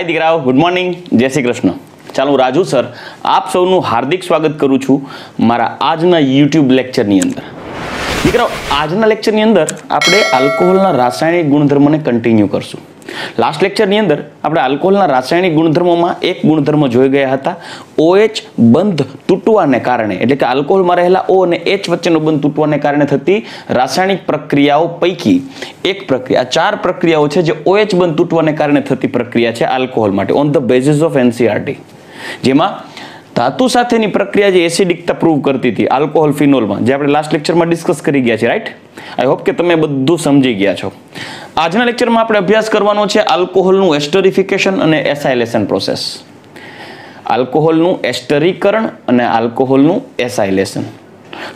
હાય દીકરાઓ. Good morning જય શ્રી કૃષ્ણ. ચાલો, રાજુ સર, આપ સૌનું હાર્દિક સ્વાગત કરું છું મારા આજના યુટ્યુબ લેક્ચરની અંદર. દીકરાઓ, આજના લેક્ચરની અંદર આપણે આલ્કોહોલના રાસાયણિક ગુણધર્મોને કન્ટિન્યુ કરશું. લાસ્ટ લેક્ચરની અંદર આપણે આલ્કોહોલના રાસાયણિક ગુણધર્મોમાં એક ગુણધર્મ જોઈ ગયા હતા. ઓએચ બંધ તૂટવાને કારણે, એટલે કે આલ્કોહોલમાં રહેલા ઓ અને એચ વચ્ચેનો બંધ તૂટવાને કારણે થતી રાસાયણિક પ્રક્રિયાઓ પૈકી એક પ્રક્રિયા, ચાર પ્રક્રિયાઓ છે જે ઓએચ બંધ તૂટવાને કારણે થતી પ્રક્રિયા છે આલ્કોહોલ માટે on the basis of NCERT જેમાં ધાતુ સાથેની પ્રક્રિયા જે એસિડિકતા પ્રૂવ કરતી હતી આલ્કોહોલ ફિનોલમાં જે આપણે લાસ્ટ લેક્ચરમાં ડિસ્કસ કરી ગયા છે રાઈટ આઈ હોપ કે તમે બધું સમજી ગયા છો. આજના લેક્ચરમાં આપણે અભ્યાસ કરવાનો છે આલ્કોહોલનું એસ્ટરિફિકેશન અને એસાઇલેશન પ્રોસેસ આલ્કોહોલનું એસ્ટરીકરણ અને આલ્કોહોલનું એસાઇલેશન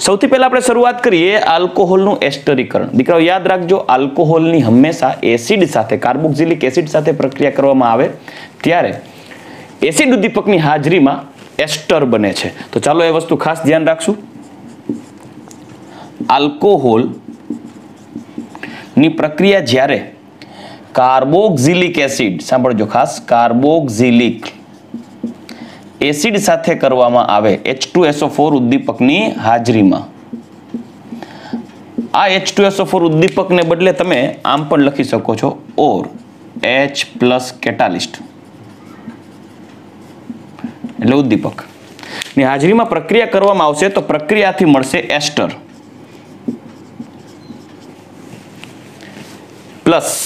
સૌથી પહેલા આપણે શરૂઆત કરીએ આલ્કોહોલનું એસ્ટરીકરણ દીકરાઓ, યાદ રાખજો આલ્કોહોલની હંમેશા એસિડ સાથે કાર્બોક્સિલિક એસિડ સાથે પ્રક્રિયા કરવામાં આવે ત્યારે એસિડ ઉદ્દીપકની હાજરીમાં એસ્ટર બને છે. તો ચાલો એ વસ્તુ ખાસ ધ્યાન રાખશું. આલ્કોહોલની પ્રક્રિયા જ્યારે કાર્બોક્ઝિલિક એસિડ, સાંભળજો ખાસ, કાર્બોક્ઝિલિક એસિડ સાથે કરવામાં આવે H2SO4 ઉદ્દીપકની હાજરીમાં. આ H2SO4 ઉદ્દીપકને બદલે તમે આમ પણ લખી શકો છો, ઓર એચ પ્લસ કેટાલિસ્ટ એટલે ઉદ્દીપક. ની હાજરીમાં પ્રક્રિયા કરવામાં આવશે તો પ્રક્રિયાથી મળશે એસ્ટર. પ્લસ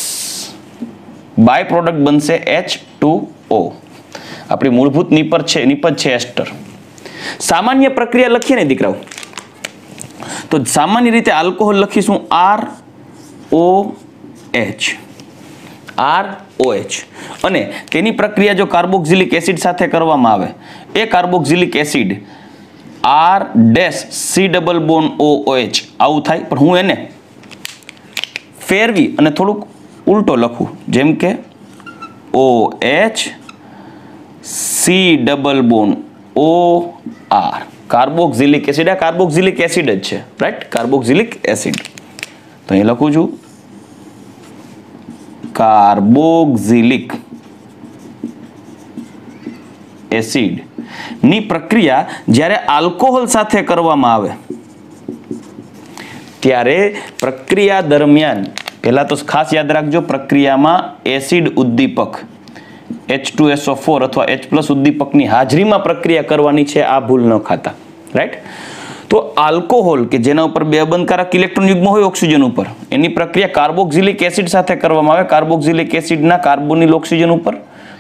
બાય પ્રોડક્ટ બનશે એચ ટુ ઓ. આપણી મૂળભૂત નિપજ છે નિપજ છે એસ્ટર. સામાન્ય પ્રક્રિયા લખીએ ને દીકરાઓ? તો સામાન્ય રીતે આલ્કોહોલ લખીશું R O H. R O H અને તેની પ્રક્રિયા જો કાર્બોક્સિલિક એસિડ સાથે કરવામાં આવે, એ carboxylic acid R dash C double bond O આવું થાય, પણ હું એને ફેરવી અને થોડુંક ઉલટો લખું. જેમ કે O H C double bond O R. Carboxylic acid, આ કાર્બોક્સિલિક એસિડ જ છે, રાઈટ? Carboxylic acid. તો અહીં લખું છું કાર્બોક્સિલિક એસિડની પ્રક્રિયા જ્યારે આલ્કોહોલ સાથે કરવામાં આવે, ત્યારે પ્રક્રિયા દરમિયાન, પહેલા તો ખાસ યાદ રાખજો, પ્રક્રિયામાં એસિડ ઉદ્દીપક H2SO4 અથવા H+ ઉદ્દીપકની હાજરીમાં પ્રક્રિયા કરવાની છે, આ ભૂલ ન ખાતા. રાઈટ તો આલ્કોહોલ કે જેના ઉપર બે બંધકારક ઇલેક્ટ્રોન યુગ્મ હોય ઓક્સિજન ઉપર, એની પ્રક્રિયા કાર્બોક્સિલિક એસિડ સાથે કરવામાં આવે. કાર્બોક્સિલિક એસિડના કાર્બોનિલ ઓક્સિજન ઉપર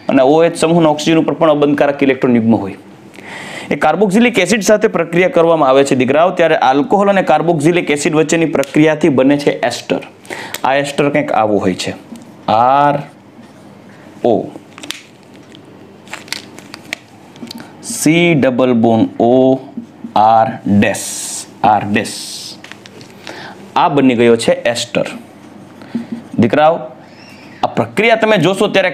અને ઓએચ સમૂહના ઓક્સિજન ઉપર પણ અબંધકારક ઇલેક્ટ્રોન યુગ્મ હોય. એ કાર્બોક્સિલિક એસિડ સાથે પ્રક્રિયા કરવામાં આવે છે દીકરાઓ, ત્યારે આલ્કોહોલ અને કાર્બોક્સિલિક એસિડ વચ્ચેની પ્રક્રિયાથી બને છે એસ્ટર આ એસ્ટર કંઈક આવું હોય છે. R O C double bond O R dash. R dash. આ બની ગયો છે એસ્ટર. દીકરાઓ, આ પ્રક્રિયા તમે જોશો ત્યારે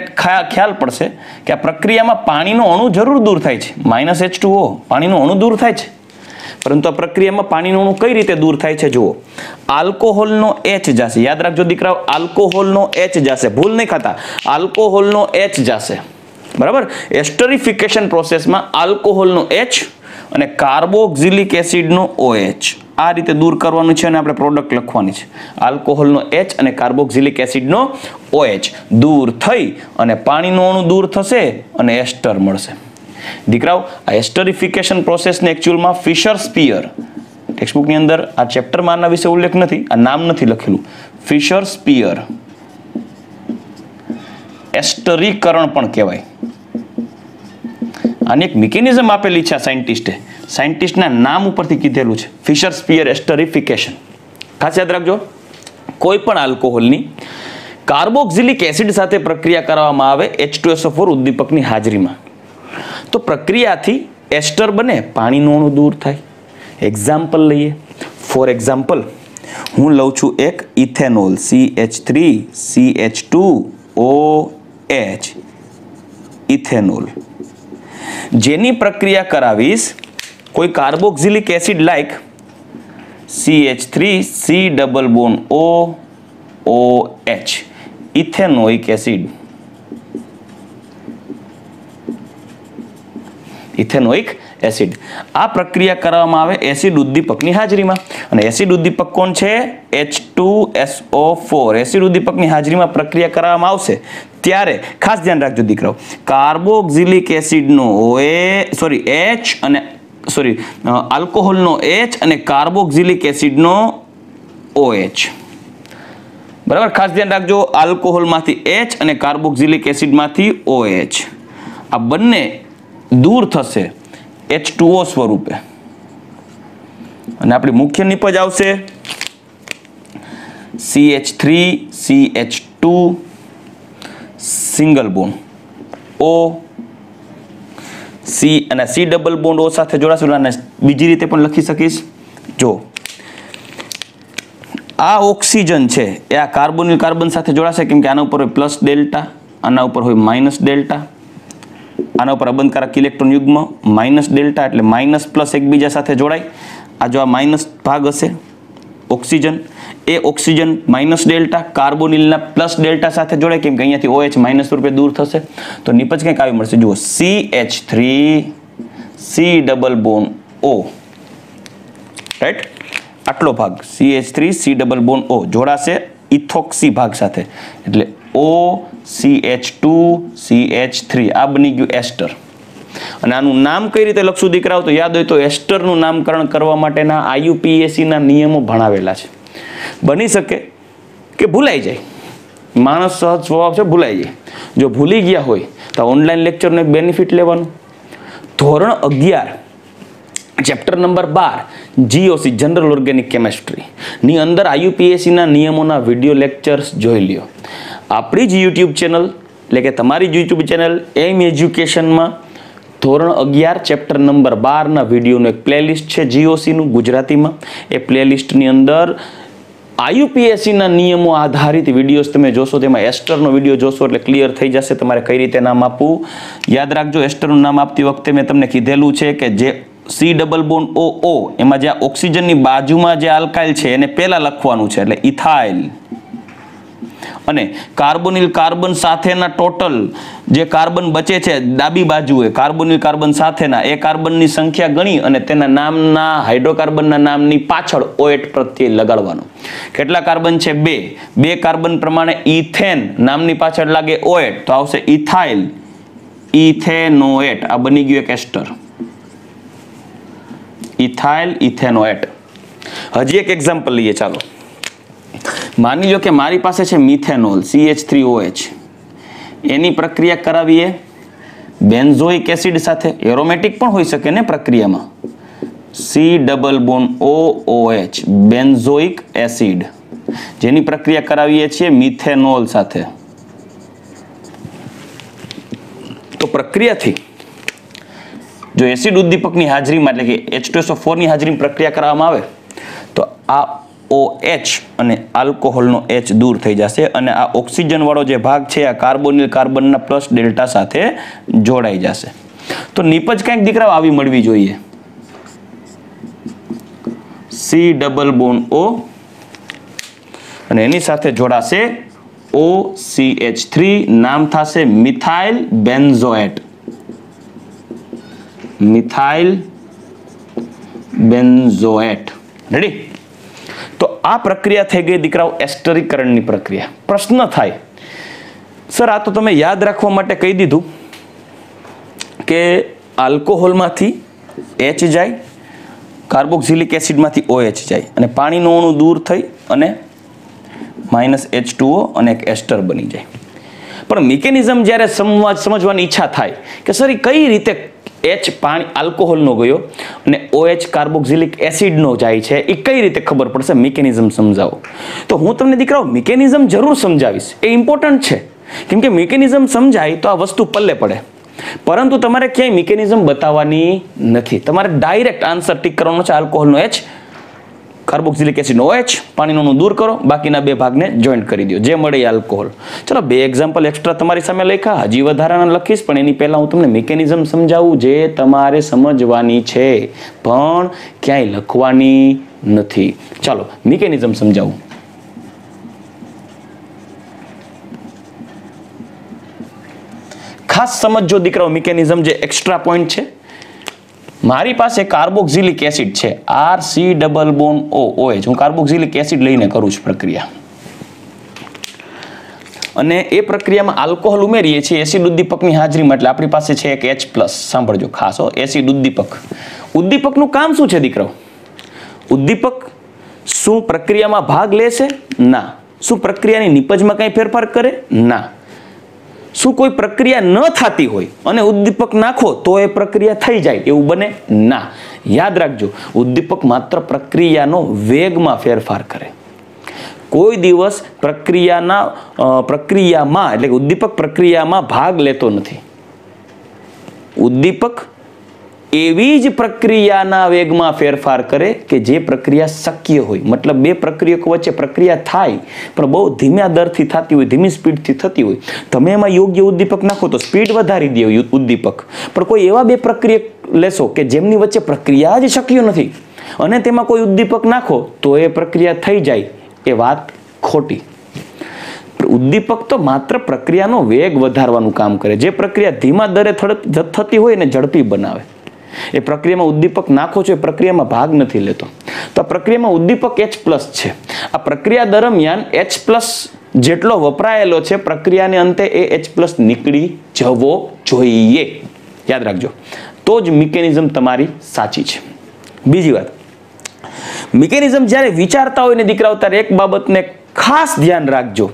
ખ્યાલ પડશે કે આ પ્રક્રિયામાં પાણીનો અણુ જરૂર દૂર થાય છે. માઇનસ એચ ટુ ઓ, પાણીનો અણુ દૂર થાય છે. પરંતુ આ પ્રક્રિયામાં પાણીનો અણુ કઈ રીતે દૂર થાય છે જુઓ. આલ્કોહોલનો એચ જાશે. યાદ રાખજો દીકરાઓ, આલ્કોહોલનો એચ જાશે. ભૂલ નહીં ખાતા. આલ્કોહોલનો એચ જાશે. બરાબર? એસ્ટરિફિકેશન પ્રોસેસમાં આલ્કોહોલનો એચ અને કાર્બોક્સિલિક એસિડનો ઓએચ. આ રીતે દૂર કરવાનું છે અને આપણે પ્રોડક્ટ લખવાની છે. આલ્કોહોલનો એચ અને કાર્બોક્સિલિક એસિડનો ઓએચ. દૂર થઈ અને પાણીનું અણુ દૂર થશે અને એસ્ટર મળશે. દીકરાઓ, આ એસ્ટરિફિકેશન પ્રોસેસને એકચ્યુઅલમાં ફિશર સ્પિયર. ટેક્સ્ટબુકની અંદર આ ચેપ્ટરમાં આના વિશે ઉલ્લેખ નથી, આ નામ નથી લખેલું. Fisher spear. એસ્ટરીકરણ પણ કહેવાય. આની એક મિકેનિઝમ આપેલી છે આ સાયન્ટિસ્ટે સાયન્ટિસ્ટના નામ ઉપરથી કીધેલું છે. ફિશર સ્પિયર એસ્ટરિફિકેશન ખાસ યાદ રાખજો કોઈ પણ આલ્કોહોલની કાર્બોક્સિલિક એસિડ સાથે પ્રક્રિયા કરવામાં આવે H2SO4 ઉદ્દીપકની હાજરીમાં. તો પ્રક્રિયાથી એસ્ટર બને, પાણીનું અણુ દૂર થાય. એક્ઝામ્પલ લઈએ. ફોર એક્ઝામ્પલ હું લઉં છું એક ethanol C H three C H two O H ethanol. જેની પ્રક્રિયા કરાવીશ, કોઈ carboxylic acid like C H three C double bond O O H ethanoic acid. Ethanoic acid. આ પ્રક્રિયા કરવામાં આવે એસિડ ઉદ્દીપકની હાજરીમાં. અને એસિડ ઉદ્દીપક કોણ છે? H two S O four acid ઉદ્દીપકની હાજરીમાં પ્રક્રિયા કરવામાં આવશે. ત્યારે ખાસ ધ્યાન રાખજો દીકરાઓ કાર્બોક્સિલિક એસિડનો ઓએ સોરી એચ અને સોરી આલ્કોહોલનો એચ અને કાર્બોક્સિલિક એસિડનો ઓએચ. બરાબર? ખાસ ધ્યાન રાખજો, આલ્કોહોલમાંથી એચ અને કાર્બોક્સિલિક એસિડમાંથી ઓએચ. આ બંને દૂર થશે એચ ટુઓ સ્વરૂપે. અને આપણી મુખ્ય નિપજ આવશે C H three C H two single bond. O, C અને સી ડબલ બોન્ડ ઓ સાથે જોડાશું અને બીજી રીતે પણ લખી શકીશ. જો, આ ઓક્સિજન છે એ આ કાર્બોનિલ કાર્બન સાથે જોડાશે કેમ કે આના ઉપર હોય પ્લસ ડેલ્ટા, આના ઉપર હોય માઇનસ ડેલ્ટા, આના ઉપર અબંધકારક ઇલેક્ટ્રોન યુગ્મ, માઇનસ ડેલ્ટા એટલે માઇનસ પ્લસ એકબીજા સાથે જોડાય. આ જો આ માઇનસ ભાગ હશે ઓક્સિજન. એ ઓક્સિજન માઇનસ ડેલ્ટા, કાર્બોનિલના પ્લસ ડેલ્ટા સાથે જોડાય કેમ કે અહીંયાથી OH માઇનસ રૂપે દૂર થશે. તો નિપજ કંઈક આવી મળશે. જુઓ C H three C double bond O right આટલો ભાગ C H three C double bond O જોડાશે ઇથોક્સી ભાગ સાથે. એટલે O C H two C H three આ બની ગયું એસ્ટર. અને આનું નામ કઈ રીતે લખશું દીકરાઓ? તો યાદ હોય તો એસ્ટરનું નામકરણ કરવા માટેના આયુપીએસસીના નિયમો ભણાવેલા છે. બની શકે કે ભૂલાઈ જાય. માણસ સહજ સ્વભાવ છે, ભૂલાઈ જાય. જો ભૂલી ગયા હોય, તો ઓનલાઈન લેક્ચરનો એક બેનિફિટ લેવાનું. ધોરણ અગિયાર ચેપ્ટર નંબર બાર જીઓસી જનરલ ઓર્ગેનિક કેમેસ્ટ્રીની અંદર આયુપીએસસીના નિયમોના વીડિયો લેક્ચર્સ જોઈ લ્યો. આપણી જ યુટ્યુબ ચેનલ એટલે કે તમારી જ યુટ્યુબ ચેનલ એમ એજ્યુકેશનમાં ધોરણ અગિયાર ચેપ્ટર નંબર બારના વિડીયોનું એક પ્લેલિસ્ટ છે જીઓસીનું ગુજરાતીમાં. એ પ્લેલિસ્ટની અંદર આઈયુપીએસસીના નિયમો આધારિત વિડીયોઝ તમે જોશો, તેમાં એસ્ટરનો વીડિયો જોશો એટલે ક્લિયર થઈ જશે તમારે કઈ રીતે નામ આપવું. યાદ રાખજો, એસ્ટરનું નામ આપતી વખતે મેં તમને કીધેલું છે કે જે સી ડબલ બોન ઓ ઓ એમાં જે ઓક્સિજનની બાજુમાં જે આલ્કાઇલ છે, એને પહેલાં લખવાનું છે, એટલે ઇથાઇલ અને કાર્બોનિલ કાર્બન સાથેના ટોટલ જે કાર્બન બચે છે ડાબી બાજુએ કાર્બોનિલ કાર્બન સાથેના, એ કાર્બનની સંખ્યા ગણી અને તેના નામના હાઇડ્રોકાર્બનના નામની પાછળ ઓએટ પ્રત્યે લગાડવાનો. કેટલા કાર્બન છે? બે. બે કાર્બન પ્રમાણે ઇથેન નામની પાછળ લાગે ઓએટ, તો આવશે ઇથાઇલ. ઇથેનોએટ. આ બની ગયું એક એસ્ટર. Ethyl ethanoate. હજી એક એક્ઝામ્પલ લઈએ, ચાલો. માની લો કે મારી પાસે છે મિથેનોલ CH3OH થ્રી એની પ્રક્રિયા કરાવીએ. બેન્ઝોઇક એસિડ સાથે એરોમેટિક પણ હોઈ શકે ને પ્રક્રિયામાં. C double bond OOH benzoic acid. જેની પ્રક્રિયા કરાવીએ છીએ મિથેનોલ સાથે. તો પ્રક્રિયાથી જો એસિડ ઉદ્દીપકની હાજરીમાં એટલે કે H2SO4 ની હાજરીમાં પ્રક્રિયા કરવામાં આવે, તો આ OH અને આલ્કોહોલનો એચ દૂર થઈ જશે અને આ ઓક્સિજનવાળો જે ભાગ છે, આ કાર્બોનિલ કાર્બનના પ્લસ ડેલ્ટા સાથે જોડાઈ જશે. તો નીપજ કંઈક દીકરાઓ આવી મળવી જોઈએ. સી ડબલ બોન ઓ અને એની સાથે જોડાશે ઓ સી એચ થ્રી નામ થશે methyl benzoate. Methyl benzoate. Ready આ પ્રક્રિયા થઈ ગઈ દીકરાઓ એસ્ટરીકરણની પ્રક્રિયા. પ્રશ્ન થાય. સર, આ તો તમે યાદ રાખવા માટે કહી દીધું કે આલ્કોહોલમાંથી એચ જાય કાર્બોક્સિલિક એસિડમાંથી ઓએચ જાય અને પાણીનું અણુ દૂર થઈ અને માઇનસ એચ ટુઓ અને એક એસ્ટર બની જાય. પણ મિકેનિઝમ જ્યારે સમજવાની ઈચ્છા થાય કે સર એ કઈ રીતે એચ પાણી આલ્કોહોલનો ગયો અને ઓએચ કાર્બોક્સિલિક એસિડનો જાય છે. એ કઈ રીતે ખબર પડશે? મિકેનિઝમ સમજાવો. તો હું તમને દીકરાઓ, મિકેનિઝમ જરૂર સમજાવીશ. એ ઇમ્પોર્ટન્ટ છે. કેમ કે મિકેનિઝમ સમજાય તો આ વસ્તુ પલ્લે પડે. પરંતુ તમારે ક્યાંય મિકેનિઝમ બતાવવાની નથી. તમારે ડાયરેક્ટ આન્સર ટીક કરવાનો છે આલ્કોહોલનો એચ કાર્બોક્સિલિક એસિડનો OH પાણીનું દૂર કરો, બાકીના બે ભાગને જોઈન્ટ કરી દો, જે મળે એ આલ્કોહોલ ચલો, બે એક્ઝામ્પલ એક્સ્ટ્રા તમારી સામે લખ્યા, હજી વધારાના લખીશ, પણ એની પહેલા હું તમને મિકેનિઝમ સમજાવું, જે તમારે સમજવાની છે. પણ ક્યાંય લખવાની નથી. ચાલો મિકેનિઝમ સમજાવું. ખાસ સમજજો દીકરાઓ મિકેનિઝમ જે એક્સ્ટ્રા પોઈન્ટ છે મારી પાસે કાર્બોક્સિલિક એસિડ છે. R C double bond O. OH. હું કાર્બોક્સિલિક એસિડ લઈને કરું છું પ્રક્રિયા. અને એ પ્રક્રિયામાં આલ્કોહોલ ઉમેરીએ છીએ. એસિડ ઉદ્દીપકની હાજરીમાં. એટલે આપણી પાસે છે એક એચ પ્લસ સાંભળજો ખાસ હો. એસિડ ઉદ્દીપક. ઉદ્દીપકનું કામ શું છે દીકરો? ઉદ્દીપક શું પ્રક્રિયામાં ભાગ લેશે? ના. શું પ્રક્રિયાની નિપજમાં કંઈ ફેરફાર કરે? ના. શું કોઈ પ્રક્રિયા ન થતી હોય અને ઉદ્દીપક નાખો તો એ પ્રક્રિયા થઈ જાય, એવું બને ના. યાદ રાખજો, ઉદ્દીપક માત્ર પ્રક્રિયાનો વેગમાં ફેરફાર કરે. કોઈ દિવસ પ્રક્રિયાના પ્રક્રિયામાં એટલે ઉદ્દીપક પ્રક્રિયામાં ભાગ લેતો નથી. ઉદ્દીપક એવી જ પ્રક્રિયાના વેગમાં ફેરફાર કરે કે જે પ્રક્રિયા શક્ય હોય. મતલબ બે પ્રક્રિયકો વચ્ચે પ્રક્રિયા થાય, પણ બહુ ધીમ્યા દરથી થતી હોય, ધીમી સ્પીડથી થતી હોય. તમે એમાં યોગ્ય ઉદ્દીપક નાખો તો સ્પીડ વધારી દે ઉદ્દીપક. પણ કોઈ એવા બે પ્રક્રિયક લેશો કે જેમની વચ્ચે પ્રક્રિયા જ શક્ય નથી અને તેમાં કોઈ ઉદ્દીપક નાખો તો એ પ્રક્રિયા થઈ જાય. એ વાત ખોટી. ઉદ્દીપક તો માત્ર પ્રક્રિયાનો વેગ વધારવાનું કામ કરે. જે પ્રક્રિયા ધીમા દરે થતી હોય એને ઝડપી બનાવે. એ પ્રક્રિયામાં ઉદ્દીપક નાખો છો એ પ્રક્રિયામાં ભાગ નથી લેતો. તો આ પ્રક્રિયામાં ઉદ્દીપક એચ પ્લસ છે. આ પ્રક્રિયા દરમિયાન એચ પ્લસ જેટલો વપરાયેલો છે, પ્રક્રિયાને અંતે એ એચ પ્લસ નીકળી જવો જોઈએ. યાદ રાખજો. તો જ મિકેનિઝમ તમારી સાચી છે. બીજી વાત. મિકેનિઝમ જ્યારે વિચારતા હોય ને દીકરાઓ, ત્યારે એક બાબતને ખાસ ધ્યાન રાખજો.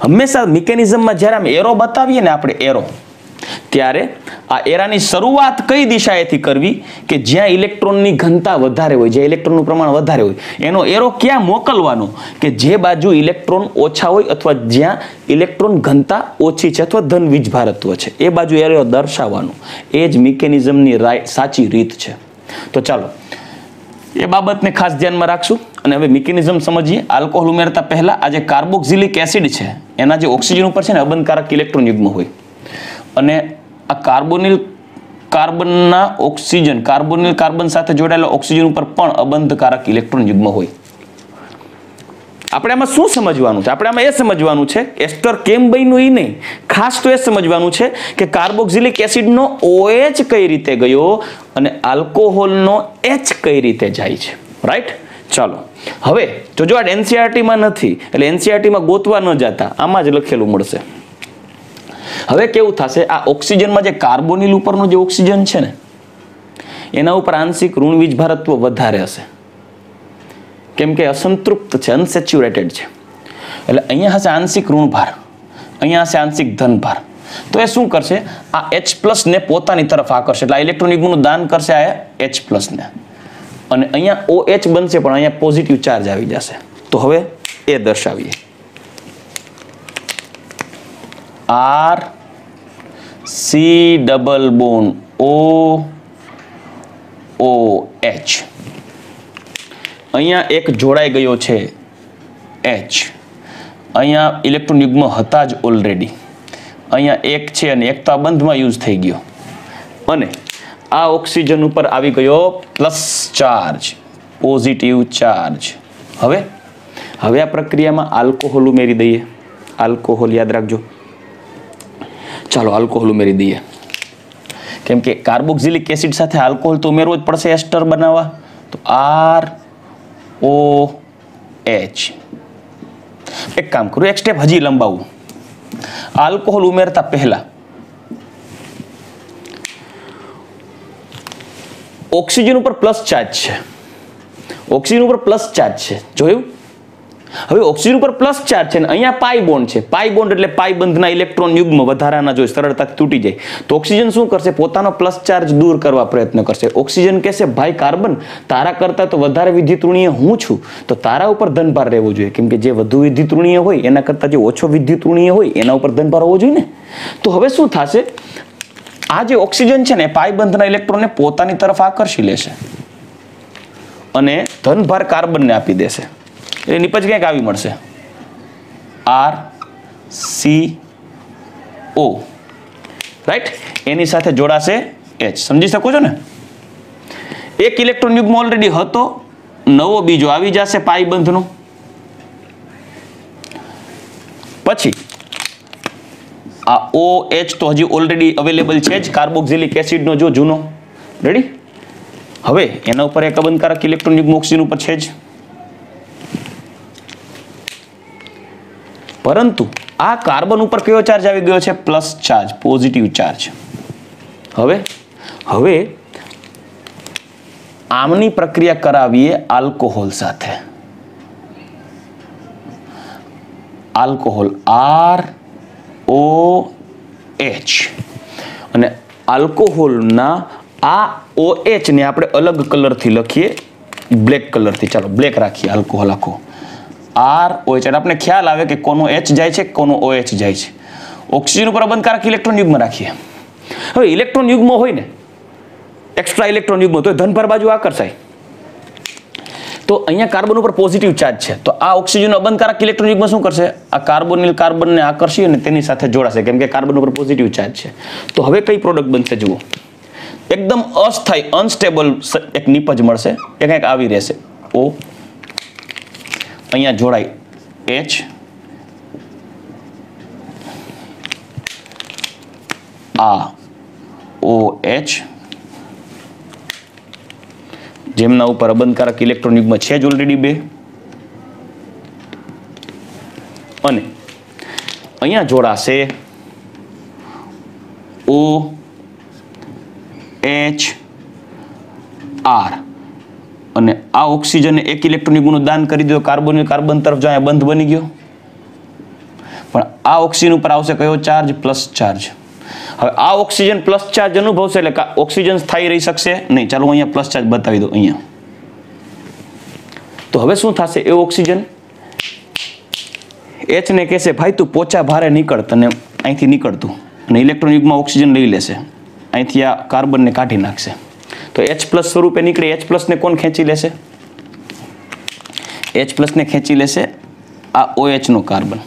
હંમેશા મિકેનિઝમમાં જ્યારે આમ એરો બતાવીએ ને આપણે એરો ત્યારે આ એરાની શરૂઆત કઈ દિશાએથી કરવી કે જ્યાં ઇલેક્ટ્રોનની ઘનતા વધારે હોય, જ્યાં ઇલેક્ટ્રોનનું પ્રમાણ વધારે હોય, એનો એરો ક્યાં મોકલવાનો કે જે બાજુ ઇલેક્ટ્રોન ઓછા હોય અથવા જ્યાં ઇલેક્ટ્રોન ઘનતા ઓછી છે અથવા ધન વીજભારત્વ છે, એ બાજુ એરો દર્શાવવાનો. એ જ મિકેનિઝમની સાચી રીત છે. તો ચાલો, એ બાબતને ખાસ ધ્યાનમાં રાખશું અને હવે મિકેનિઝમ સમજીએ. આલ્કોહોલ ઉમેરતા પહેલાં આ જે કાર્બોક્સિલિક એસિડ છે, એના જે ઓક્સિજન ઉપર છે ને અબંધકારક ઇલેક્ટ્રોન યુગ્મ હોય. અને આ કાર્બોનિલ કાર્બનના ઓક્સિજન, કાર્બોનિલ કાર્બન સાથે જોડાયેલા ઓક્સિજન ઉપર પણ અબંધકારક ઇલેક્ટ્રોન યુગ્મ હોય. આપણે આમાં શું સમજવાનું છે? આપણે આમાં એ સમજવાનું છે એસ્ટર કેમ બન્યું એ નહીં? ખાસ તો એ સમજવાનું છે કે કાર્બોક્સિલિક એસિડનો ઓએચ કઈ રીતે ગયો અને આલ્કોહોલનો એચ કઈ રીતે જાય છે? રાઈટ? ચાલો. હવે જોજો આ એનસીઆરટીમાં નથી, એટલે એનસીઆરટીમાં ગોતવા ન જતા, આમાં જ લખેલું મળશે. હવે કેવું થશે? આ ઓક્સિજનમાં જે કાર્બોનિલ ઉપરનો જે ઓક્સિજન છે ને, એના ઉપર આંશિક ઋણ વીજભારત્વ વધારે હશે. કેમ કે અસંતૃપ્ત છે, અનસેચ્યુરેટેડ છે. એટલે અહીંયા હશે આંશિક ઋણભાર, અહીંયા હશે આંશિક ધનભાર. તો એ શું કરશે? આ એચ ને પોતાની તરફ આકર્ષે. એટલે આ ઇલેક્ટ્રોનિકનું દાન કરશે આ એચ પ્લસને અને અહીંયા ઓ એચ બનશે, પણ અહીંયા પોઝિટિવ ચાર્જ આવી જશે. તો હવે એ દર્શાવીએ. R C double bond O O H અહીંયા એક જોડાઈ ગયો છે એચ અહીંયા ઇલેક્ટ્રોન યુગ્મ હતા જ ઓલરેડી અહીંયા એક છે અને એક તો આ બંધમાં યુઝ થઈ ગયો. અને આ ઓક્સિજન ઉપર આવી ગયો પ્લસ ચાર્જ પોઝિટિવ ચાર્જ હવે હવે આ પ્રક્રિયામાં આલ્કોહોલ ઉમેરી દઈએ. આલ્કોહોલ યાદ રાખજો. ચાલો આલ્કોહોલ ઉમેરી દઈએ. કેમ કે કાર્બોક્સિલિક એસિડ સાથે આલ્કોહોલ તો ઉમેરવો જ પડશે એસ્ટર બનાવવા. તો આર ઓ એચ એક કામ કરું, એક સ્ટેપ હજી લંબાવું. આલ્કોહોલ ઉમેરતા પહેલા ઓક્સિજન ઉપર પ્લસ ચાર્જ છે. ઓક્સિજન ઉપર પ્લસ ચાર્જ છે. જોયું? હવે ઓક્સિજન ઉપર પ્લસ ચાર્જ છે ને અહીંયા પાઈ બોન્ડ છે. પાઈ બોન્ડ એટલે પાઈ બંધના ઇલેક્ટ્રોન યુગ્મ વધારાના જો સરળતાથી તૂટી જાય, તો ઓક્સિજન શું કરશે? પોતાનો પ્લસ ચાર્જ દૂર કરવા પ્રયત્ન કરશે. ઓક્સિજન કહેશે, ભાઈ કાર્બન તારા કરતાં તો વધારે વિદ્યુતઋણીય હું છું. તો તારા ઉપર ધનભાર રહેવો જોઈએ. કેમ કે જે વધુ વિદ્યુતઋણીય હોય, એના કરતાં જે ઓછો વિદ્યુતઋણીય હોય, એના ઉપર ધનભાર હોવો જોઈએ ને? તો હવે શું થશે? આ જે ઓક્સિજન છે ને પાઈ બંધના ઇલેક્ટ્રોનને પોતાની તરફ આકર્ષી લેશે અને ધનભાર કાર્બનને આપી દેશે. એટલે નીપજ ક્યાંક આવી મળશે? R, C, O. રાઈટ એની સાથે જોડાશે એચ સમજી શકો છો ને? એક ઇલેક્ટ્રોન યુગ્મ ઓલરેડી હતો, નવો બીજો આવી જશે પાઈ બંધનો પછી, આ ઓ એચ તો હજી ઓલરેડી અવેલેબલ છે જ. કાર્બોક્સિલિક એસિડનો જો જૂનો. રેડી હવે એના ઉપર એક અબંધકારક ઇલેક્ટ્રોન યુગ્મ ઓક્સિજન ઉપર છે જ. પરંતુ આ કાર્બન ઉપર કયો ચાર્જ આવી ગયો છે? Plus charge, positive charge. હવે હવે આમની પ્રક્રિયા કરાવીએ આલ્કોહોલ સાથે. Alcohol, R O H. અને આલ્કોહોલના આ ઓ ને આપણે અલગ કલરથી લખીએ, બ્લેક કલરથી. ચાલો, બ્લેક રાખીએ આલ્કોહોલ આખો. આર ઓ એચ એટલે આપણે ખ્યાલ આવે કે કોનો એચ જાય છે, કોનો ઓએચ જાય છે. ઓક્સિજન ઉપર અબંધકારક ઇલેક્ટ્રોન યુગમાં રાખીએ. હવે ઇલેક્ટ્રોન યુગમાં હોય ને એક્સ્ટ્રા ઇલેક્ટ્રોન યુગમાં તો ધન પર બાજુ આકર્ષાય. તો અહીંયા કાર્બન ઉપર પોઝિટિવ ચાર્જ છે. તો આ ઓક્સિજન અબંધકારક ઇલેક્ટ્રોન યુગમાં શું કરશે? આ કાર્બોનિલ કાર્બનને આકર્ષી અને તેની સાથે જોડાશે, કેમ કે કાર્બન ઉપર પોઝિટિવ ચાર્જ છે. તો હવે કઈ પ્રોડક્ટ બનશે જુઓ. એકદમ અસ્થાયી અનસ્ટેબલ એક નિપજ મળશે. એ કંઈક આવી રહેશે. ઓ અહીંયા જોડાય. એચ આ ઓ એચ જેમના ઉપર અબંધકારક ઇલેક્ટ્રોન છે જ ઓલરેડી બે. અને અહીંયા જોડાશે ઓ એચ આર અને આ ઓક્સિજન એક ઇલેક્ટ્રોન યુગ્મનું દાન કરી દીધો. કાર્બન કાર્બન તરફ જાય બંધ બની ગયો. પણ આ ઓક્સિજન ઉપર આવશે કયો? Charge plus charge. હવે આ ઓક્સિજન પ્લસ ચાર્જ અનુભવશે એટલે ઓક્સિજન સ્થાયી રહી શકશે? નહીં, ચાલો અહીંયા પ્લસ ચાર્જ બતાવી દઉં અહીંયા. તો હવે શું થશે? એ ઓક્સિજન? એચ ને કહેશે, ભાઈ, તું પોચા ભારે નીકળ, તને અહીંથી નીકળતું અને ઇલેક્ટ્રોન યુગમાં ઓક્સિજન લઈ લેશે. અહીંથી આ કાર્બનને કાઢી નાખશે. તો એચ પ્લસ સ્વરૂપે નીકળે એચ પ્લસને કોણ ખેંચી લેશે? એચ પ્લસને ખેંચી લેશે આ OH નો કાર્બન